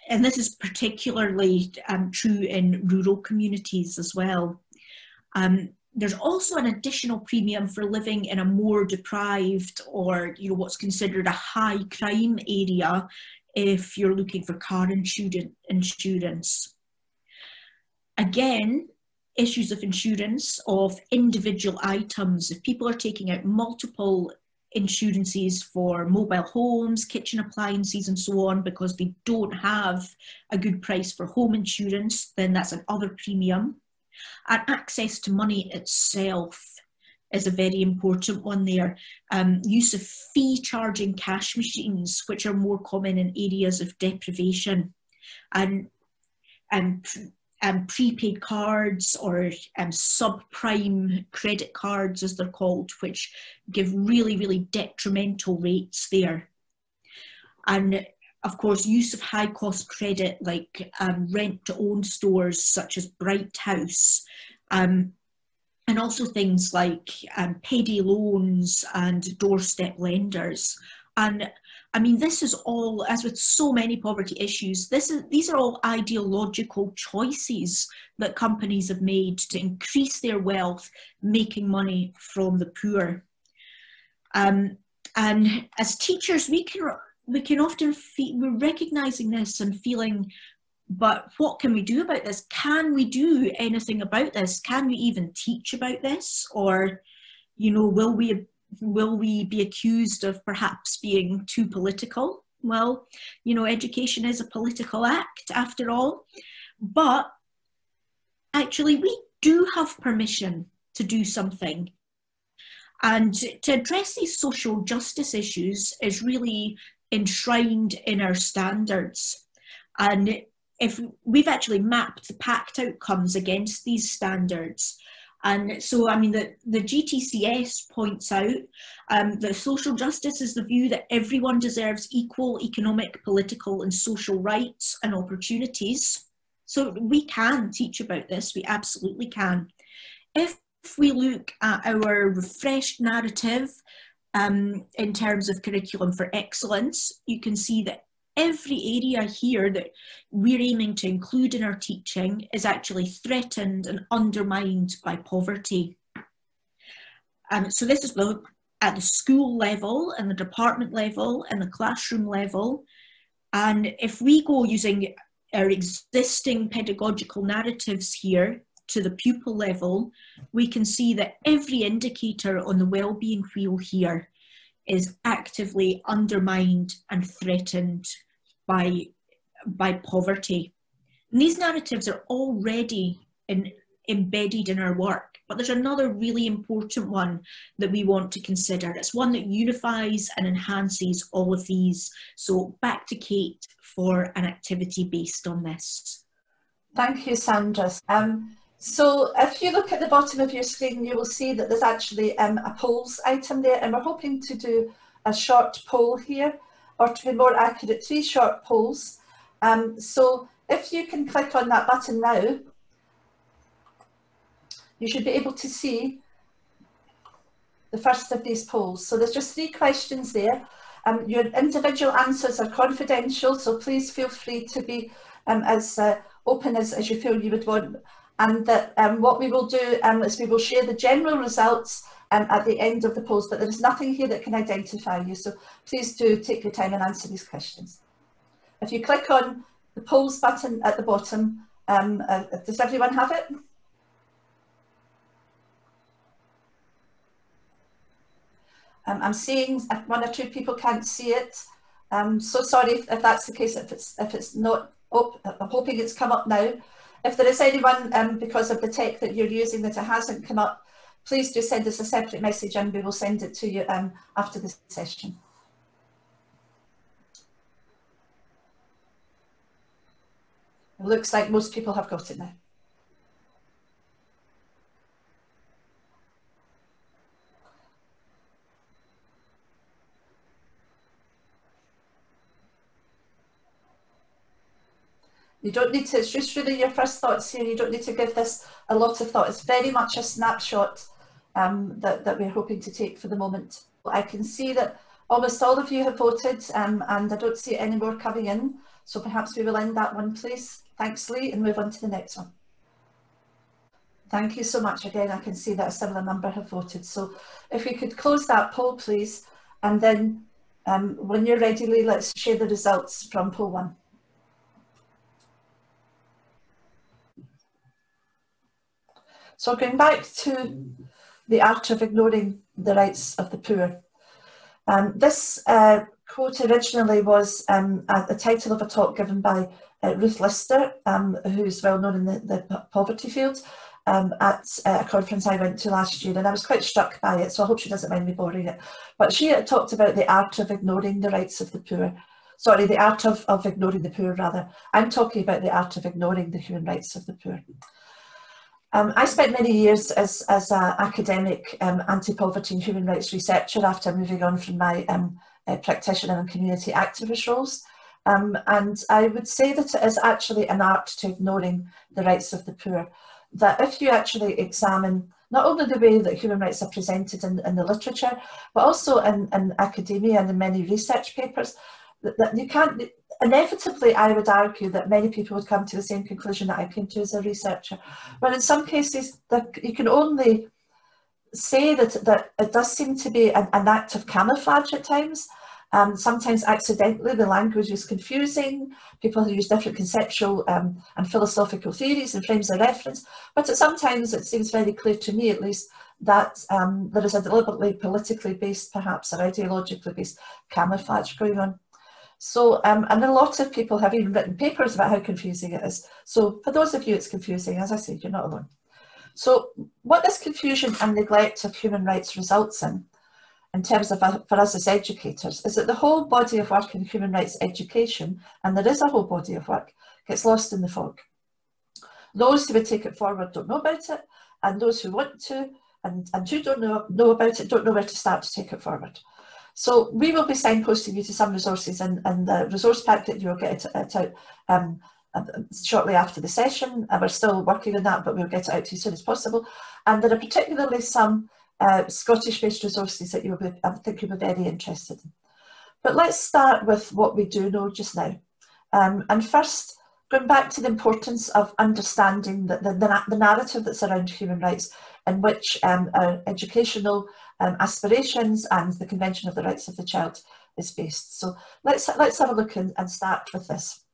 and this is particularly um, true in rural communities as well. Um, there's also an additional premium for living in a more deprived or you know what's considered a high crime area if you're looking for car insurance. Again, issues of insurance of individual items. If people are taking out multiple insurances for mobile homes, kitchen appliances, and so on because they don't have a good price for home insurance, then that's another premium. And access to money itself is a very important one there. Um, use of fee charging cash machines, which are more common in areas of deprivation. And, and um, prepaid cards or um, subprime credit cards, as they're called, which give really, really detrimental rates there. And of course, use of high cost credit like um, rent to own stores such as BrightHouse, um, and also things like um, payday loans and doorstep lenders. And I mean, this is all, as with so many poverty issues, this is, these are all ideological choices that companies have made to increase their wealth, making money from the poor. Um, and as teachers, we can, we can often feel, we're recognizing this and feeling, but what can we do about this? Can we do anything about this? Can we even teach about this? Or, you know, will we will we be accused of perhaps being too political? Well, you know, education is a political act after all, but actually we do have permission to do something. And to address these social justice issues is really enshrined in our standards. And if we've actually mapped the pact outcomes against these standards, and so, I mean, the, the GTCS points out um, that social justice is the view that everyone deserves equal economic, political, and social rights and opportunities. So we can teach about this, we absolutely can. If we look at our refreshed narrative um, in terms of curriculum for excellence, you can see that every area here that we're aiming to include in our teaching is actually threatened and undermined by poverty. Um, so this is the, at the school level and the department level and the classroom level. And if we go using our existing pedagogical narratives here to the pupil level, we can see that every indicator on the well-being wheel here is actively undermined and threatened by, by poverty. And these narratives are already in, embedded in our work, but there's another really important one that we want to consider. It's one that unifies and enhances all of these. So back to Kate for an activity based on this. Thank you, Sandra. Um, so if you look at the bottom of your screen, you will see that there's actually um, a polls item there, and we're hoping to do a short poll here or to be more accurate, three short polls. Um, so if you can click on that button now, you should be able to see the first of these polls. So there's just three questions there. Um, your individual answers are confidential, so please feel free to be um, as uh, open as, as you feel you would want. And that um, what we will do um, is we will share the general results um, at the end of the post, but there is nothing here that can identify you. So please do take your time and answer these questions. If you click on the polls button at the bottom, um, uh, does everyone have it? Um, I'm seeing one or two people can't see it. I'm so sorry if, if that's the case, if it's, if it's not up, I'm hoping it's come up now. If there is anyone, um, because of the tech that you're using, that it hasn't come up, please do send us a separate message and we will send it to you um, after the session. It looks like most people have got it now. You don't need to, it's just really your first thoughts here. You don't need to give this a lot of thought. It's very much a snapshot um, that, that we're hoping to take for the moment. I can see that almost all of you have voted um, and I don't see any more coming in. So perhaps we will end that one, please. Thanks, Lee, and move on to the next one. Thank you so much. Again, I can see that a similar number have voted. So if we could close that poll, please, and then um, when you're ready, Lee, let's share the results from poll one. So going back to the art of ignoring the rights of the poor. Um, this uh, quote originally was um, a, the title of a talk given by uh, Ruth Lister, um, who's well known in the, the poverty field, um, at uh, a conference I went to last year, and I was quite struck by it, so I hope she doesn't mind me borrowing it. But she talked about the art of ignoring the rights of the poor. Sorry, the art of, of ignoring the poor, rather. I'm talking about the art of ignoring the human rights of the poor. Um, I spent many years as, as an academic um, anti-poverty and human rights researcher after moving on from my um, uh, practitioner and community activist roles. Um, and I would say that it is actually an art to ignoring the rights of the poor. That if you actually examine not only the way that human rights are presented in, in the literature, but also in, in academia and in many research papers, that, that you can't, inevitably I would argue that many people would come to the same conclusion that I came to as a researcher. But in some cases, you can only say that, that it does seem to be an, an act of camouflage at times, um, sometimes accidentally the language is confusing, people use different conceptual um, and philosophical theories and frames of reference, but sometimes it seems very clear to me at least that um, there is a deliberately politically based perhaps or ideologically based camouflage going on. So, um, and a lot of people have even written papers about how confusing it is. So for those of you it's confusing, as I said, you're not alone. So what this confusion and neglect of human rights results in in terms of uh, for us as educators is that the whole body of work in human rights education, and there is a whole body of work, gets lost in the fog. Those who would take it forward don't know about it, and those who want to and, and who don't know, know about it don't know where to start to take it forward. So we will be signposting you to some resources and, and the resource pack that you'll get it, it out um, uh, shortly after the session. And we're still working on that, but we'll get it out to you as soon as possible. And there are particularly some uh, Scottish-based resources that you will be, I think you'll be very interested in. But let's start with what we do know just now. Um, and first, going back to the importance of understanding the, the, the, the narrative that's around human rights in which um, our educational um, aspirations and the Convention of the Rights of the Child is based. So let's, let's have a look and, and start with this.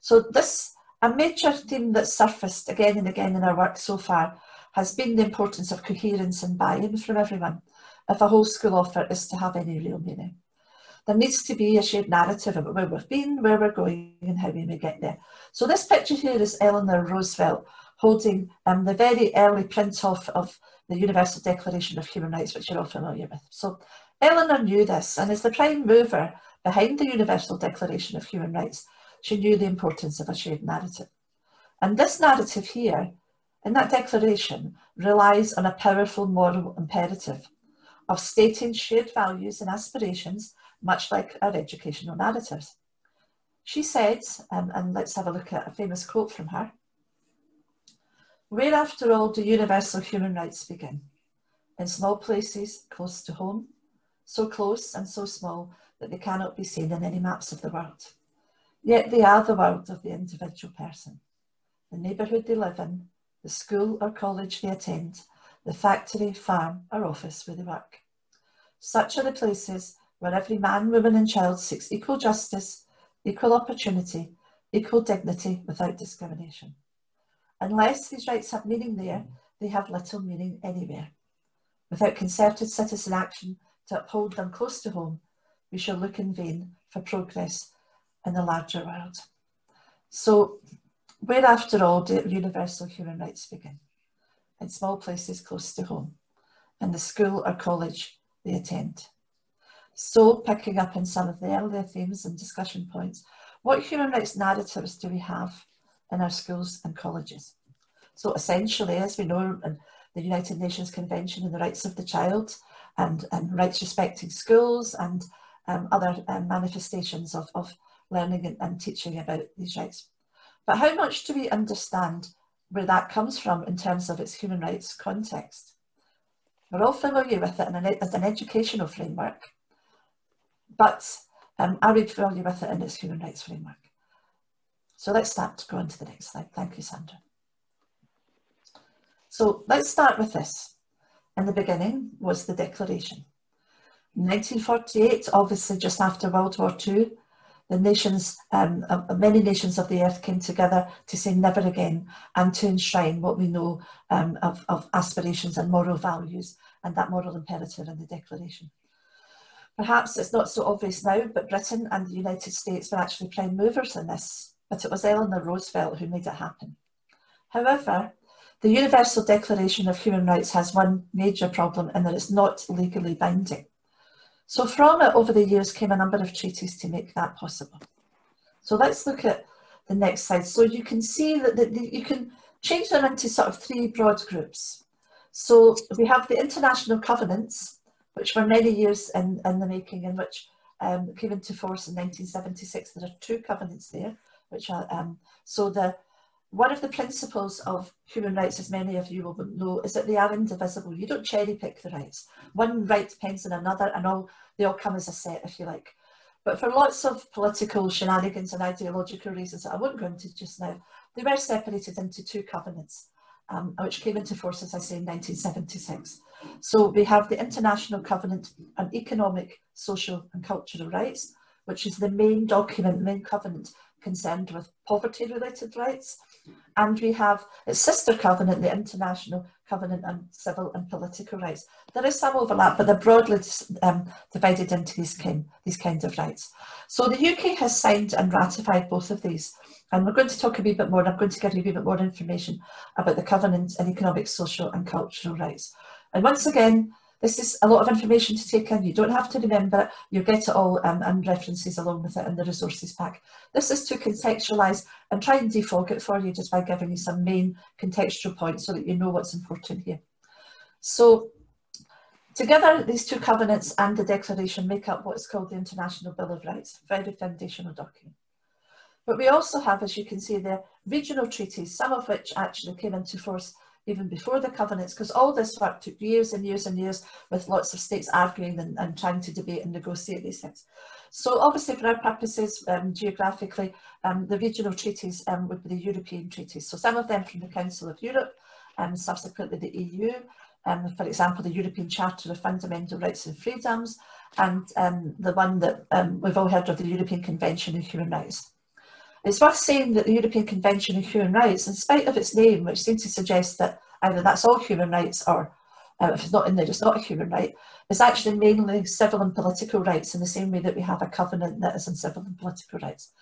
So this, a major theme that's surfaced again and again in our work so far has been the importance of coherence and buy-in from everyone if a whole school offer is to have any real meaning. There needs to be a shared narrative about where we've been, where we're going and how we may get there. So this picture here is Eleanor Roosevelt holding um, the very early print off of the Universal Declaration of Human Rights, which you're all familiar with. So Eleanor knew this and as the prime mover behind the Universal Declaration of Human Rights, she knew the importance of a shared narrative. And this narrative here in that declaration relies on a powerful moral imperative of stating shared values and aspirations, much like our educational narratives. She said, um, and let's have a look at a famous quote from her, where after all do universal human rights begin? In small places close to home, so close and so small that they cannot be seen in any maps of the world. Yet they are the world of the individual person, the neighbourhood they live in, the school or college they attend, the factory, farm or office where they work. Such are the places where every man, woman and child seeks equal justice, equal opportunity, equal dignity without discrimination. Unless these rights have meaning there, they have little meaning anywhere. Without concerted citizen action to uphold them close to home, we shall look in vain for progress in the larger world. So where after all do universal human rights begin? In small places close to home, in the school or college they attend. So picking up on some of the earlier themes and discussion points, what human rights narratives do we have in our schools and colleges? So essentially, as we know in the United Nations Convention on the Rights of the Child and, and rights respecting schools and um, other um, manifestations of, of learning and, and teaching about these rights. But how much do we understand where that comes from in terms of its human rights context? We're all familiar with it an, as an educational framework, but um, are we familiar with it in its human rights framework? So let's start to go on to the next slide. Thank you, Sandra. So let's start with this. In the beginning was the Declaration. 1948, obviously just after World War II, the nations, um, uh, many nations of the earth came together to say never again and to enshrine what we know um, of, of aspirations and moral values and that moral imperative in the declaration. Perhaps it's not so obvious now, but Britain and the United States were actually prime movers in this, but it was Eleanor Roosevelt who made it happen. However, the Universal Declaration of Human Rights has one major problem in that it's not legally binding. So from it over the years came a number of treaties to make that possible. So let's look at the next slide. So you can see that the, the, you can change them into sort of three broad groups. So we have the international covenants, which were many years in, in the making and which um, came into force in 1976. There are two covenants there, which are, um, so the, one of the principles of human rights, as many of you will know, is that they are indivisible. You don't cherry pick the rights. One right depends on another and all they all come as a set, if you like. But for lots of political shenanigans and ideological reasons that I won't go into just now, they were separated into two covenants, um, which came into force, as I say, in 1976. So we have the International Covenant on Economic, Social and Cultural Rights, which is the main document, main covenant concerned with poverty-related rights. And we have its sister covenant, the International Covenant on Civil and Political Rights. There is some overlap, but they're broadly um, divided into these, kind, these kinds of rights. So the UK has signed and ratified both of these. And we're going to talk a wee bit more, and I'm going to give you a wee bit more information about the covenant and economic, social and cultural rights. And once again, this is a lot of information to take in. You don't have to remember it. You'll get it all um, and references along with it in the resources pack. This is to contextualise and try and defog it for you just by giving you some main contextual points so that you know what's important here. So together, these two covenants and the declaration make up what's called the International Bill of Rights, very foundational document. But we also have, as you can see there, regional treaties, some of which actually came into force even before the covenants, because all this work took years and years and years with lots of states arguing and, and trying to debate and negotiate these things. So obviously for our purposes, um, geographically, um, the regional treaties um, would be the European treaties. So some of them from the Council of Europe, and um, subsequently the EU, um, for example, the European Charter of Fundamental Rights and Freedoms, and um, the one that we've all heard of, the European Convention on Human Rights. It's worth saying that the European Convention on Human Rights, in spite of its name, which seems to suggest that either that's all human rights or uh, if it's not in there, it's not a human right, is actually mainly civil and political rights in the same way that we have a covenant that is on civil and political rights.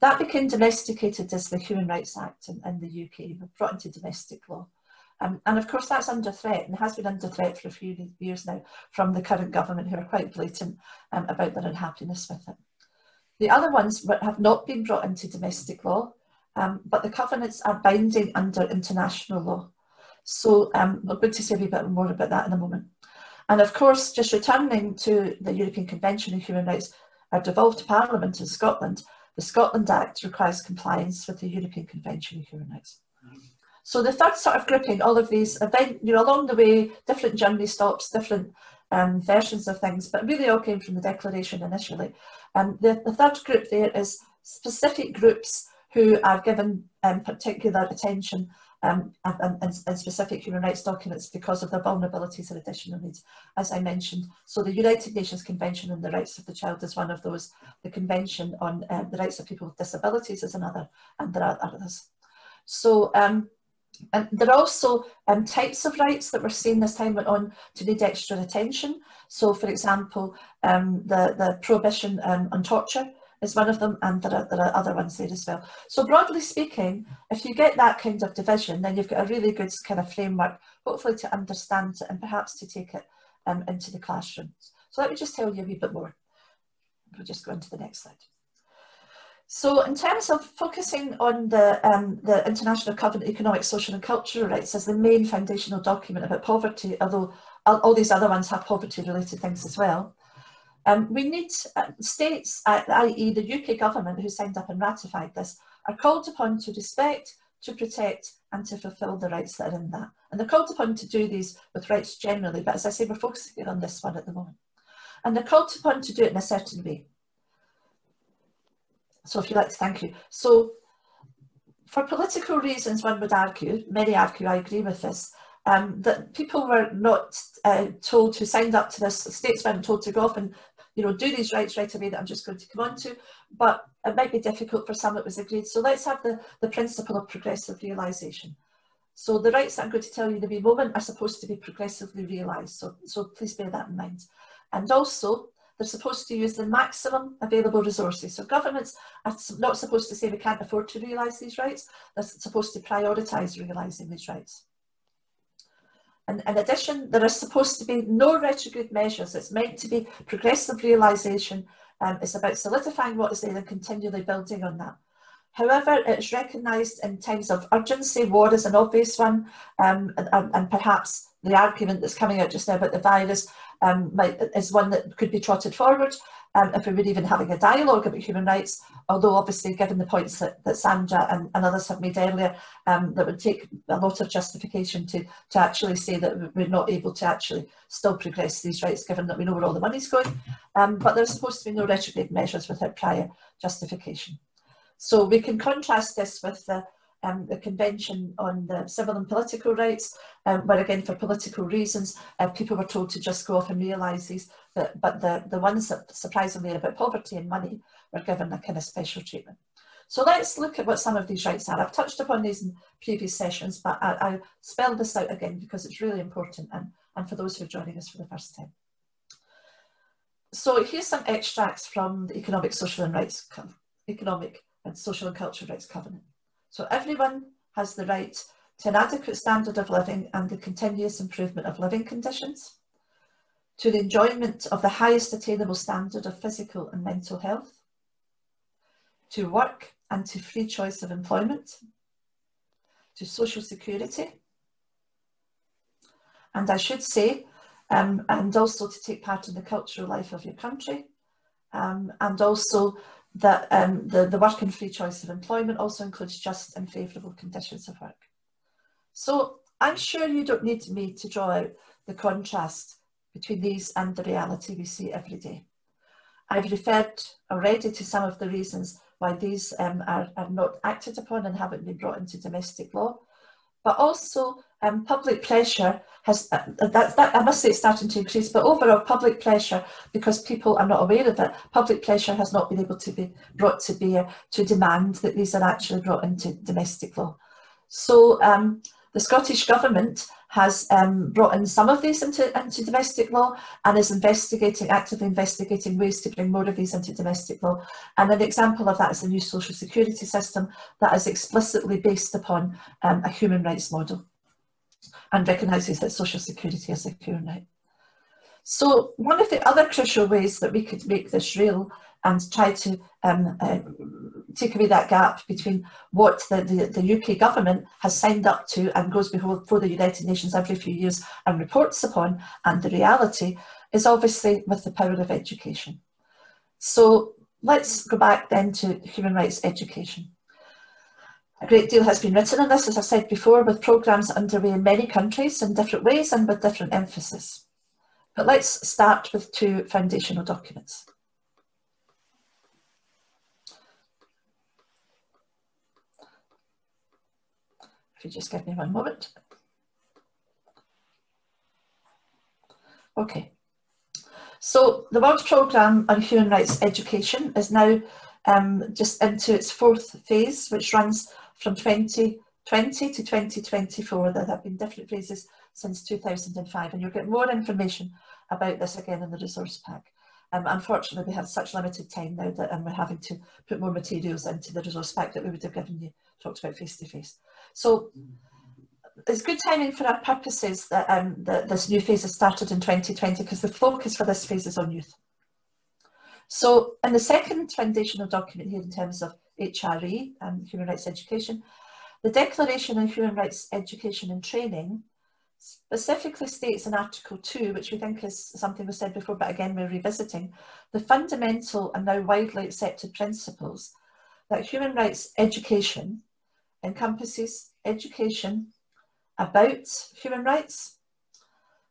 That became domesticated as the Human Rights Act in, in the UK, brought into domestic law. Um, and of course that's under threat and has been under threat for a few years now from the current government who are quite blatant um, about their unhappiness with it. The other ones have not been brought into domestic law, um, but the covenants are binding under international law. So um, we're going to say a bit more about that in a moment. And of course, just returning to the European Convention on Human Rights, our devolved parliament in Scotland, the Scotland Act requires compliance with the European Convention on Human Rights. So the third sort of grouping, all of these event, you know, along the way, different journey stops, different um, versions of things, but really all came from the declaration initially. Um, the, the third group there is specific groups who are given um, particular attention um, and, and, and, specific human rights documents because of their vulnerabilities and additional needs, as I mentioned. So the United Nations Convention on the Rights of the Child is one of those. The Convention on um, the Rights of People with Disabilities is another, and there are others. So um, and there are also um, types of rights that we're seeing this time went on to need extra attention. So, for example, um, the, the prohibition um, on torture is one of them, and there are, there are other ones there as well. So, broadly speaking, if you get that kind of division, then you've got a really good kind of framework, hopefully to understand it and perhaps to take it um, into the classrooms. So, let me just tell you a wee bit more. We'll just go into the next slide. So in terms of focusing on the, um, the International Covenant Economic, Social and Cultural Rights as the main foundational document about poverty, although all, all these other ones have poverty related things as well, um, we need uh, states, uh, i.e. the UK government who signed up and ratified this, are called upon to respect, to protect and to fulfil the rights that are in that. And they're called upon to do these with rights generally, but as I say, we're focusing on this one at the moment. And they're called upon to do it in a certain way. So if you like thank you. So for political reasons, one would argue, many argue, I agree with this, um, that people were not uh, told to sign up to this, states weren't told to go off and you know, do these rights right away that I'm just going to come on to, but it might be difficult for some, it was agreed. So let's have the, the principle of progressive realisation. So the rights that I'm going to tell you in a moment are supposed to be progressively realised, so, so please bear that in mind. And also, they're supposed to use the maximum available resources. So governments are not supposed to say we can't afford to realise these rights, they're supposed to prioritise realising these rights. And in addition, there are supposed to be no retrograde measures. It's meant to be progressive realisation. Um, it's about solidifying what is there and continually building on that. However, it's recognised in times of urgency, war is an obvious one, um, and, and, perhaps the argument that's coming out just now about the virus um, might, is one that could be trotted forward um, if we were even having a dialogue about human rights, although obviously given the points that, that Sandra and, and others have made earlier, um, that would take a lot of justification to, to actually say that we're not able to actually still progress these rights given that we know where all the money's going. Um, but there's supposed to be no retrograde measures without prior justification. So we can contrast this with the, um, the Convention on the Civil and Political Rights, um, where again for political reasons uh, people were told to just go off and realise these, but, but the, the ones that surprisingly about poverty and money were given a kind of special treatment. So let's look at what some of these rights are. I've touched upon these in previous sessions, but I, I spell this out again because it's really important and, and for those who are joining us for the first time. So here's some extracts from the Economic, Social and Rights Economic and Social and Cultural Rights Covenant. So everyone has the right to an adequate standard of living and the continuous improvement of living conditions, to the enjoyment of the highest attainable standard of physical and mental health, to work and to free choice of employment, to social security, and I should say, um, and also to take part in the cultural life of your country, um, and also that um, the, the work and free choice of employment also includes just and favourable conditions of work. So I'm sure you don't need me to draw out the contrast between these and the reality we see every day. I've referred already to some of the reasons why these um, are, are not acted upon and haven't been brought into domestic law, but also um, public pressure has, uh, that, that, I must say it's starting to increase, but overall public pressure, because people are not aware of it, public pressure has not been able to be brought to bear to demand that these are actually brought into domestic law. So um, the Scottish Government has um, brought in some of these into, into domestic law and is investigating, actively investigating ways to bring more of these into domestic law. And an example of that is the new social security system that is explicitly based upon um, a human rights model and recognises that social security is a human right. So one of the other crucial ways that we could make this real and try to um, uh, take away that gap between what the, the, the, UK government has signed up to and goes before the United Nations every few years and reports upon and the reality is obviously with the power of education. So let's go back then to human rights education. A great deal has been written on this, as I said before, with programmes underway in many countries in different ways and with different emphasis. But let's start with two foundational documents. If you just give me one moment. Okay. So the World Programme on Human Rights Education is now um, just into its fourth phase, which runs from 2020 to 2024. There have been different phases since 2005 and you'll get more information about this again in the resource pack. Um, unfortunately, we have such limited time now that and we're having to put more materials into the resource pack that we would have given you, talked about face to face. So it's good timing for our purposes that, um, that this new phase has started in 2020 because the focus for this phase is on youth. So in the second foundational document here in terms of HRE, um, Human Rights Education, the Declaration on Human Rights Education and Training specifically states in Article 2, which we think is something we said before, but again we're revisiting, the fundamental and now widely accepted principles that human rights education encompasses education about human rights.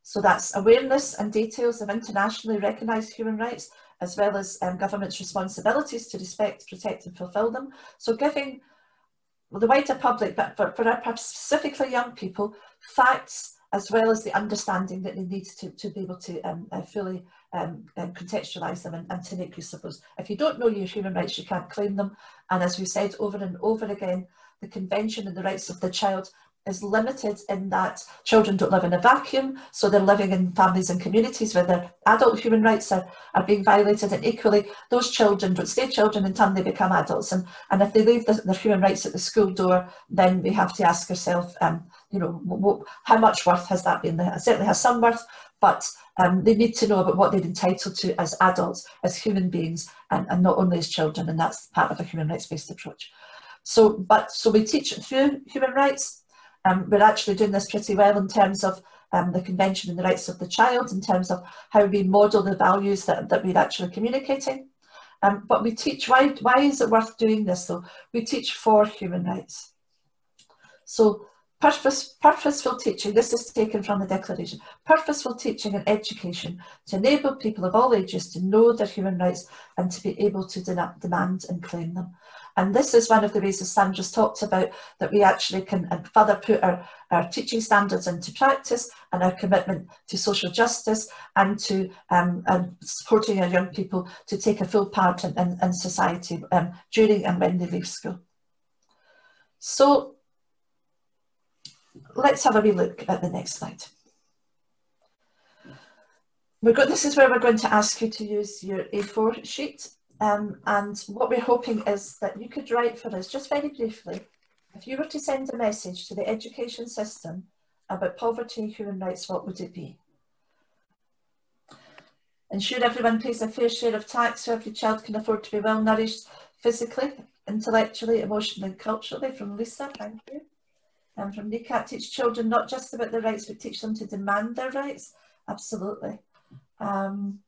So that's awareness and details of internationally recognised human rights, as well as um, government's responsibilities to respect, protect and fulfil them. So giving the wider public, but for, for specifically young people, facts as well as the understanding that they need to, to be able to um, uh, fully um, um, contextualise them and, and to make use of those. If you don't know your human rights, you can't claim them. And as we said over and over again, the Convention on the Rights of the Child is limited in that children don't live in a vacuum, so they're living in families and communities where their adult human rights are, are being violated, and equally, those children don't stay children until they become adults. And, and if they leave the, their human rights at the school door, then we have to ask ourselves, um, you know, how much worth has that been? It certainly has some worth, but um, they need to know about what they're entitled to as adults, as human beings, and, and not only as children, and that's part of a human rights-based approach. So, but so we teach through human rights. Um, we're actually doing this pretty well in terms of um, the Convention on the Rights of the Child, in terms of how we model the values that, that we're actually communicating. Um, but we teach, why, why is it worth doing this though? We teach for human rights. So Purpose, purposeful teaching, this is taken from the Declaration, purposeful teaching and education to enable people of all ages to know their human rights and to be able to de demand and claim them. And this is one of the ways, as Sandra's talked about, that we actually can further put our, our teaching standards into practice and our commitment to social justice and to um, and supporting our young people to take a full part in, in, in society um, during and when they leave school. So let's have a wee look at the next slide. We're got, this is where we're going to ask you to use your A4 sheet. Um, and what we're hoping is that you could write for us, just very briefly, if you were to send a message to the education system about poverty and human rights, what would it be? Ensure everyone pays a fair share of tax so every child can afford to be well nourished physically, intellectually, emotionally and culturally from Lisa, thank you And from NECAP, teach children not just about their rights, but teach them to demand their rights. Absolutely. Um,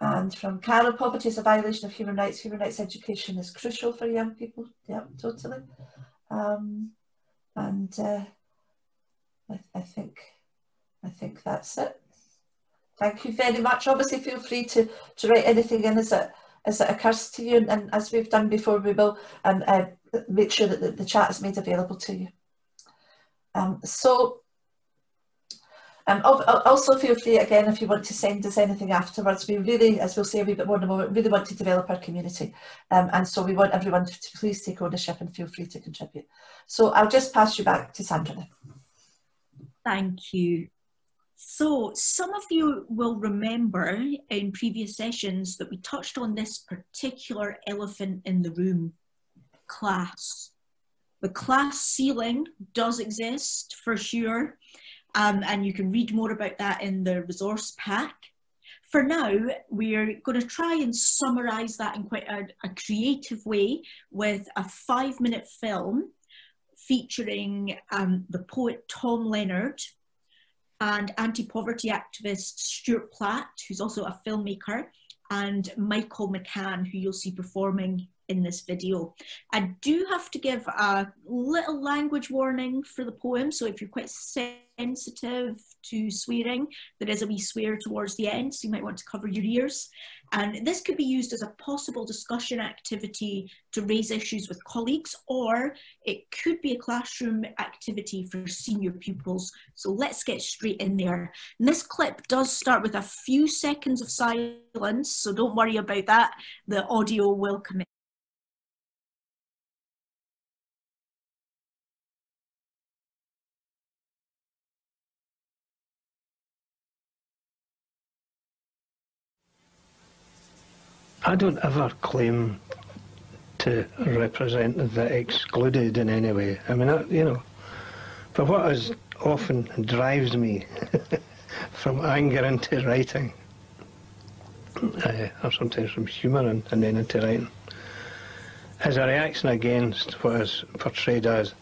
and from Carol, poverty is a violation of human rights. Human rights education is crucial for young people. Yeah, totally. Um, and uh, I, I, think I think that's it. Thank you very much. Obviously, feel free to, to write anything in as it, as it occurs to you. And, and as we've done before, we will um, uh, make sure that the, the chat is made available to you. Um, so um, also feel free again if you want to send us anything afterwards. We really, as we'll say a wee bit more in a moment, really want to develop our community. Um, and so we want everyone to, to, please take ownership and feel free to contribute. So I'll just pass you back to Sandra. Thank you. So some of you will remember in previous sessions that we touched on this particular elephant in the room, class. The class ceiling does exist for sure, um, and you can read more about that in the resource pack. For now, we're going to try and summarise that in quite a, a creative way with a five minute film featuring um, the poet Tom Leonard and anti-poverty activist Stuart Platt, who's also a filmmaker, and Michael McCann, who you'll see performing in this video. I do have to give a little language warning for the poem, so if you're quite sensitive to swearing, there is a wee swear towards the end, so you might want to cover your ears. And this could be used as a possible discussion activity to raise issues with colleagues, or it could be a classroom activity for senior pupils. So let's get straight in there. And this clip does start with a few seconds of silence, so don't worry about that. The audio will come in. I don't ever claim to represent the excluded in any way. I mean, I, you know, but what is often drives me from anger into writing, uh, or sometimes from humour and, and then into writing, is a reaction against what is portrayed as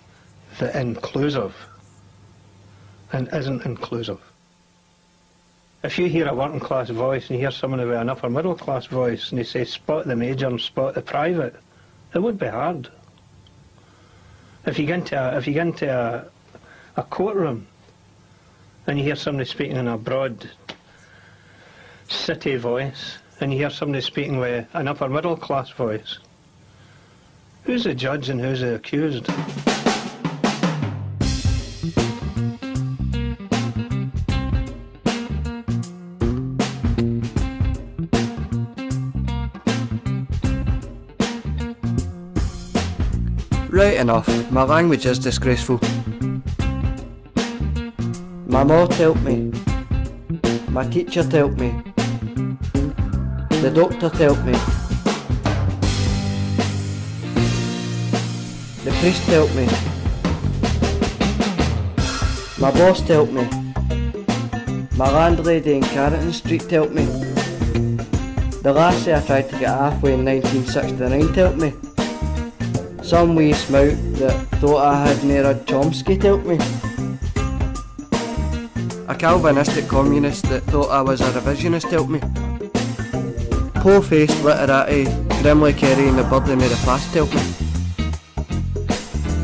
the inclusive and isn't inclusive. If you hear a working class voice and you hear someone with an upper middle class voice and they say spot the major and spot the private, it would be hard. If you get into a, if you get into a, a courtroom and you hear somebody speaking in a broad city voice and you hear somebody speaking with an upper middle class voice, who's the judge and who's the accused? My language is disgraceful. My mom helped me. My teacher helped me. The doctor helped me. The priest helped me. My boss helped me. My landlady in Carrington Street helped me. The lassie I tried to get halfway in 1969 helped me. Some wee smout that thought I had Nerad Chomsky help me. A Calvinistic communist that thought I was a revisionist helped me. Po-faced literati, grimly carrying the burden of the past helped me.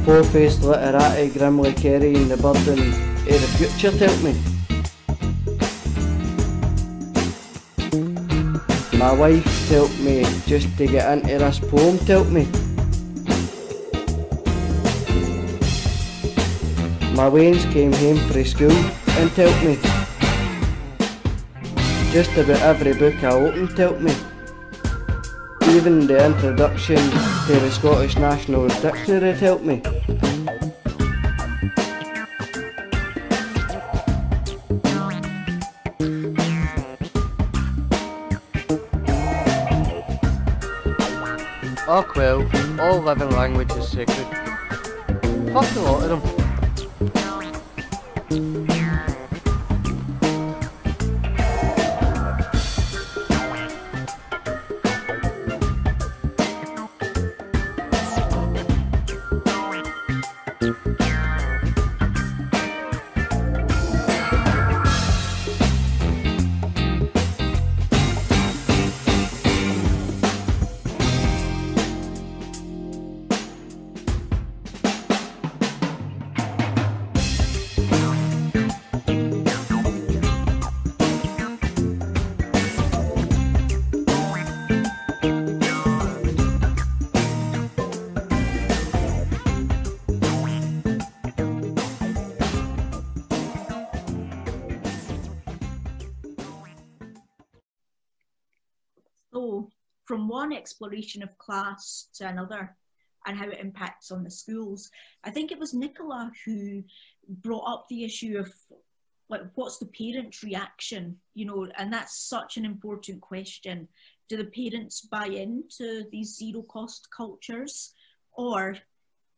Po-faced literati, grimly carrying the burden of the future helped me. My wife helped me just to get into this poem helped me. My weans came home from school and helped me. Just about every book I opened helped me. Even the introduction to the Scottish National Dictionary helped me. Oh well, all living language is sacred. Fuck a lot of them. Exploration of class to another and how it impacts on the schools, I think it was Nicola who brought up the issue of like what's the parent reaction, you know, and that's such an important question. Do the parents buy into these zero cost cultures? Or,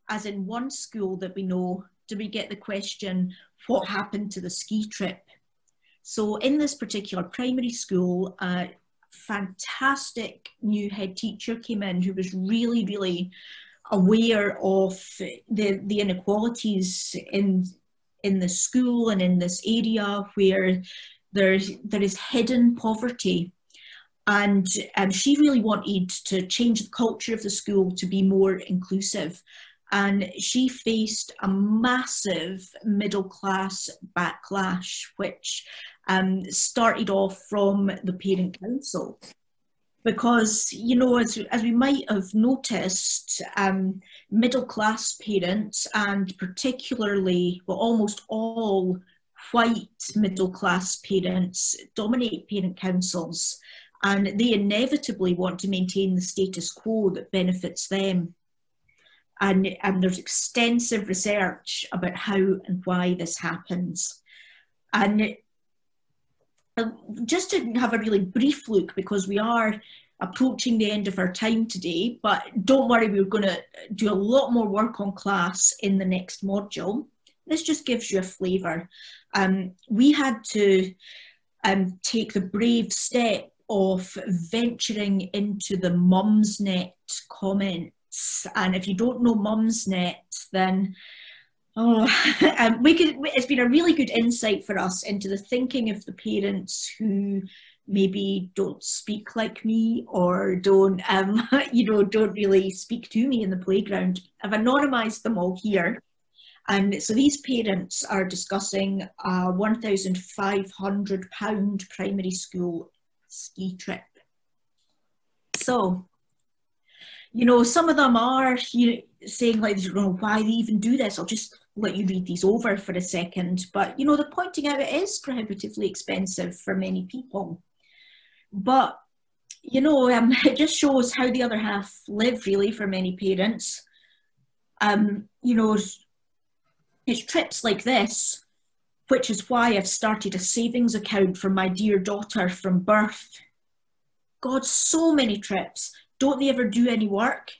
as in one school that we know, do we get the question, what happened to the ski trip? So, in this particular primary school, uh, fantastic new head teacher came in who was really, really aware of the, the inequalities in, in the school and in this area where there's, there is hidden poverty. And um, she really wanted to change the culture of the school to be more inclusive. And she faced a massive middle class backlash, which um, started off from the parent council. Because, you know, as, as we might have noticed, um, middle class parents, and particularly, well, almost all white middle class parents, dominate parent councils, and they inevitably want to maintain the status quo that benefits them. And, and there's extensive research about how and why this happens. And just to have a really brief look, because we are approaching the end of our time today, but don't worry, we're going to do a lot more work on class in the next module. This just gives you a flavour. Um, we had to um, take the brave step of venturing into the Mumsnet comments. And if you don't know Mumsnet, then Oh, um, we could. It's been a really good insight for us into the thinking of the parents who maybe don't speak like me or don't, um, you know, don't really speak to me in the playground. I've anonymised them all here. And so these parents are discussing a £1,500 primary school ski trip. So you know, some of them are you know, saying like, you know, why do they even do this. I'll just let you read these over for a second. But you know, they're pointing out it is prohibitively expensive for many people. But you know, um, it just shows how the other half live really for many parents. Um, you know, it's trips like this which is why I've started a savings account for my dear daughter from birth. God, so many trips. Don't they ever do any work?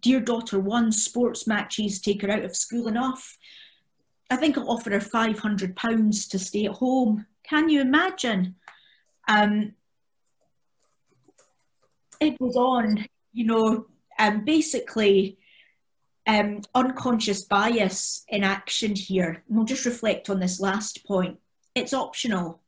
Dear daughter won sports matches, take her out of school enough. I think I'll offer her £500 to stay at home. Can you imagine? Um, it was on, you know, um, basically um, unconscious bias in action here. And we'll just reflect on this last point. It's optional.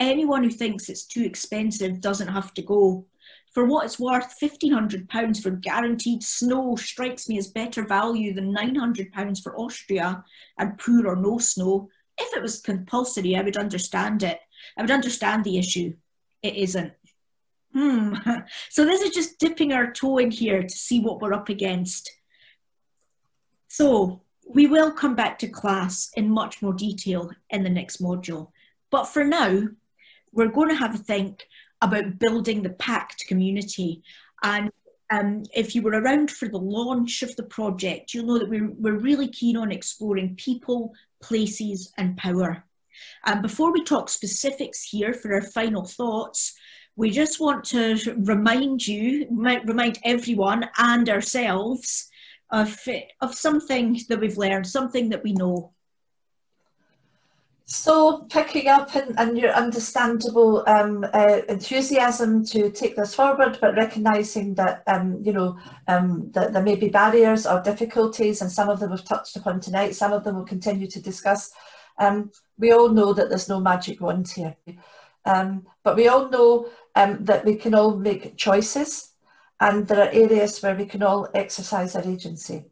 Anyone who thinks it's too expensive doesn't have to go. For what it's worth, £1,500 for guaranteed snow strikes me as better value than £900 for Austria and poor or no snow. If it was compulsory, I would understand it. I would understand the issue. It isn't. Hmm. So this is just dipping our toe in here to see what we're up against. So we will come back to class in much more detail in the next module. But for now, we're going to have a think about building the pact community. And um, if you were around for the launch of the project, you'll know that we're, we're really keen on exploring people, places and power. And before we talk specifics here for our final thoughts, we just want to remind you, remind everyone and ourselves of, of something that we've learned, something that we know. So picking up and, your understandable um, uh, enthusiasm to take this forward, but recognising that um, you know um, that there may be barriers or difficulties, and some of them we've touched upon tonight. Some of them we'll continue to discuss. Um, we all know that there's no magic wand here, um, but we all know um, that we can all make choices and there are areas where we can all exercise our agency.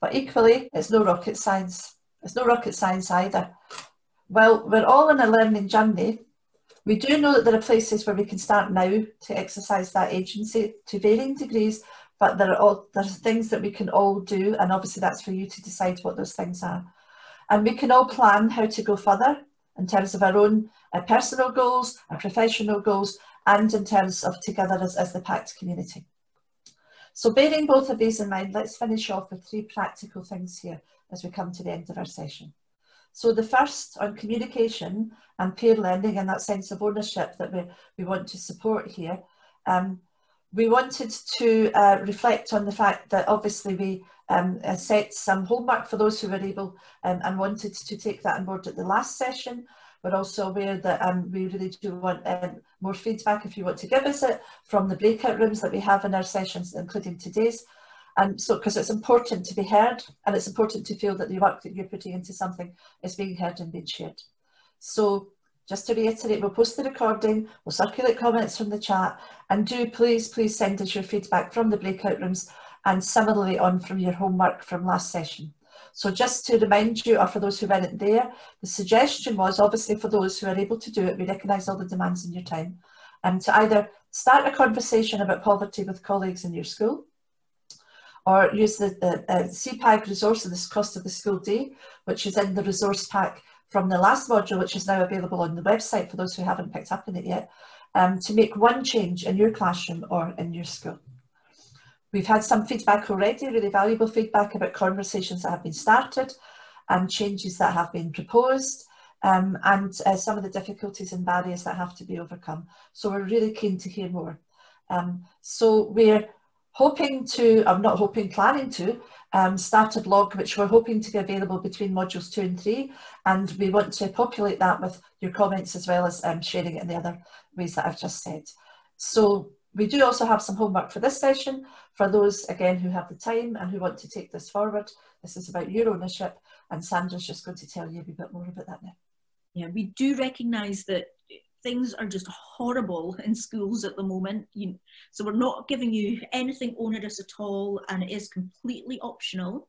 But equally, it's no rocket science. It's no rocket science either. Well, we're all on a learning journey. We do know that there are places where we can start now to exercise that agency to varying degrees, but there are all things that we can all do, and obviously that's for you to decide what those things are. And we can all plan how to go further in terms of our own uh, personal goals, our professional goals, and in terms of together as, as the PACT community. So bearing both of these in mind, let's finish off with three practical things here as we come to the end of our session. So the first on communication and peer lending and that sense of ownership that we, we want to support here. Um, we wanted to uh, reflect on the fact that obviously we um, uh, set some homework for those who were able um, and wanted to take that on board at the last session we're also aware that um, we really do want um, more feedback if you want to give us it from the breakout rooms that we have in our sessions, including today's. And so, because it's important to be heard and it's important to feel that the work that you're putting into something is being heard and being shared. So just to reiterate, we'll post the recording, we'll circulate comments from the chat, and do please, please send us your feedback from the breakout rooms and similarly on from your homework from last session. So just to remind you, or for those who weren't there, the suggestion was obviously for those who are able to do it, we recognise all the demands in your time, and um, to either start a conversation about poverty with colleagues in your school, or use the, the CPAG resource of the cost of the school day, which is in the resource pack from the last module, which is now available on the website for those who haven't picked up on it yet, um, to make one change in your classroom or in your school. We've had some feedback already, really valuable feedback about conversations that have been started and changes that have been proposed um, and uh, some of the difficulties and barriers that have to be overcome. So we're really keen to hear more. Um, so we're hoping to, I'm not hoping, planning to, um, start a blog which we're hoping to be available between modules two and three and we want to populate that with your comments as well as um, sharing it in the other ways that I've just said. So we do also have some homework for this session for those, again, who have the time and who want to take this forward. This is about your ownership and Sandra's just going to tell you a bit more about that now. Yeah, we do recognise that things are just horrible in schools at the moment. You, so we're not giving you anything onerous at all and it is completely optional.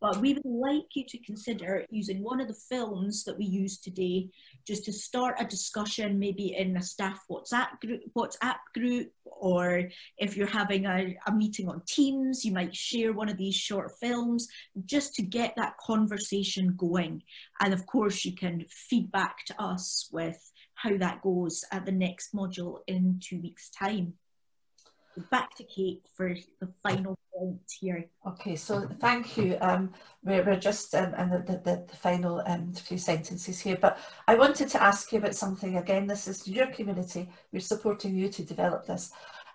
But we would like you to consider using one of the films that we use today just to start a discussion, maybe in a staff WhatsApp group, WhatsApp group or if you're having a, a meeting on Teams, you might share one of these short films just to get that conversation going. And of course, you can feedback to us with how that goes at the next module in two weeks' time. back to Kate for the final point here. Okay, so thank you. Um, we're, we're just um, in the, the, the final um, few sentences here, but I wanted to ask you about something again. This is your community. We're supporting you to develop this.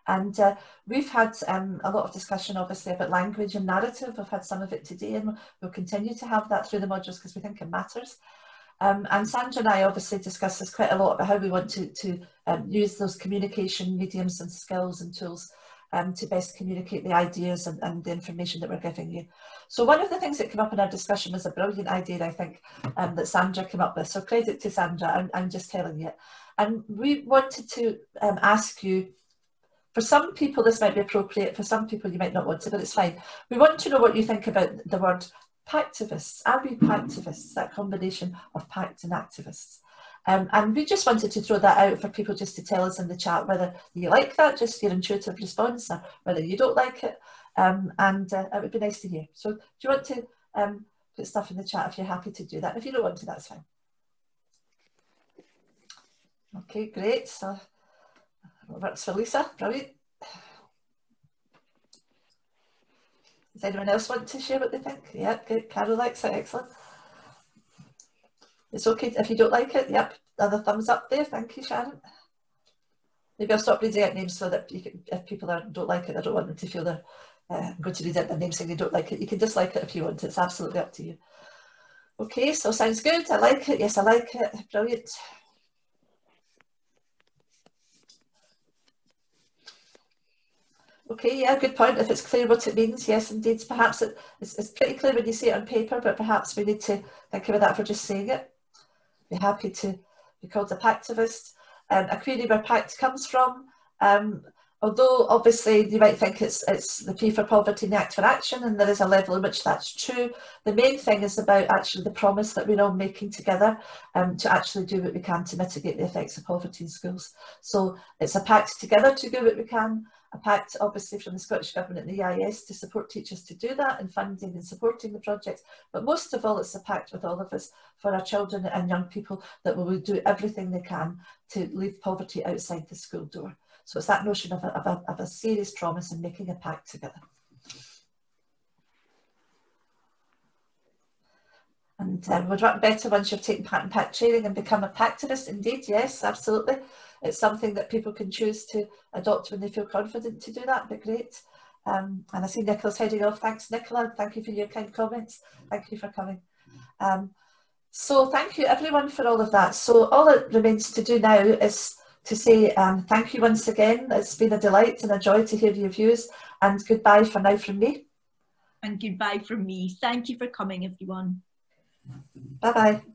And uh, we've had um, a lot of discussion, obviously, about language and narrative. We've had some of it today, and we'll continue to have that through the modules because we think it matters. Um, and Sandra and I obviously discussed this quite a lot about how we want to, to um, use those communication mediums and skills and tools um, to best communicate the ideas and, and, the information that we're giving you. So one of the things that came up in our discussion was a brilliant idea, I think, um, that Sandra came up with. So credit to Sandra, I'm, I'm just telling you. And we wanted to um, ask you, for some people this might be appropriate, for some people you might not want to, but it's fine. We want to know what you think about the word Pactivists, are we pactivists, that combination of pact and activists? Um, and we just wanted to throw that out for people just to tell us in the chat whether you like that, just your intuitive response, or whether you don't like it. Um, and uh, it would be nice to hear. So do you want to um, put stuff in the chat if you're happy to do that? If you don't want to, that's fine. Okay, great. So works for Lisa, brilliant. Does anyone else want to share what they think? Yeah, good. Carol likes it, excellent. It's okay if you don't like it. Yep, other thumbs up there. Thank you, Sharon. Maybe I'll stop reading out names so that can, if people are, don't like it, I don't want them to feel they're uh, going to read out their name saying they don't like it. You can dislike it if you want. It's absolutely up to you. Okay, so sounds good. I like it. Yes, I like it. Brilliant. Okay, yeah, good point. If it's clear what it means, yes, indeed. Perhaps it, it's, it's pretty clear when you see it on paper, but perhaps we need to think about that for just saying it. Be happy to be called a pactivist. Um, a query where pact comes from. Um, although obviously you might think it's it's the P for poverty and the act for action, and there is a level in which that's true. The main thing is about actually the promise that we're all making together um, to actually do what we can to mitigate the effects of poverty in schools. So it's a pact together to do what we can, a pact obviously from the Scottish Government and the EIS to support teachers to do that and funding and supporting the projects. But most of all, it's a pact with all of us for our children and young people that we will do everything they can to leave poverty outside the school door. So it's that notion of a, of a, of a serious promise and making a pact together. And um, would work better once you've taken part in pact training and become a pactivist. Indeed, yes, absolutely it's something that people can choose to adopt when they feel confident to do that, but great. Um, and I see Nicola's heading off. Thanks, Nicola. Thank you for your kind comments. Thank you for coming. Um, so thank you everyone for all of that. So all that remains to do now is to say um, thank you once again. It's been a delight and a joy to hear your views and goodbye for now from me. And goodbye from me. Thank you for coming everyone. Bye-bye.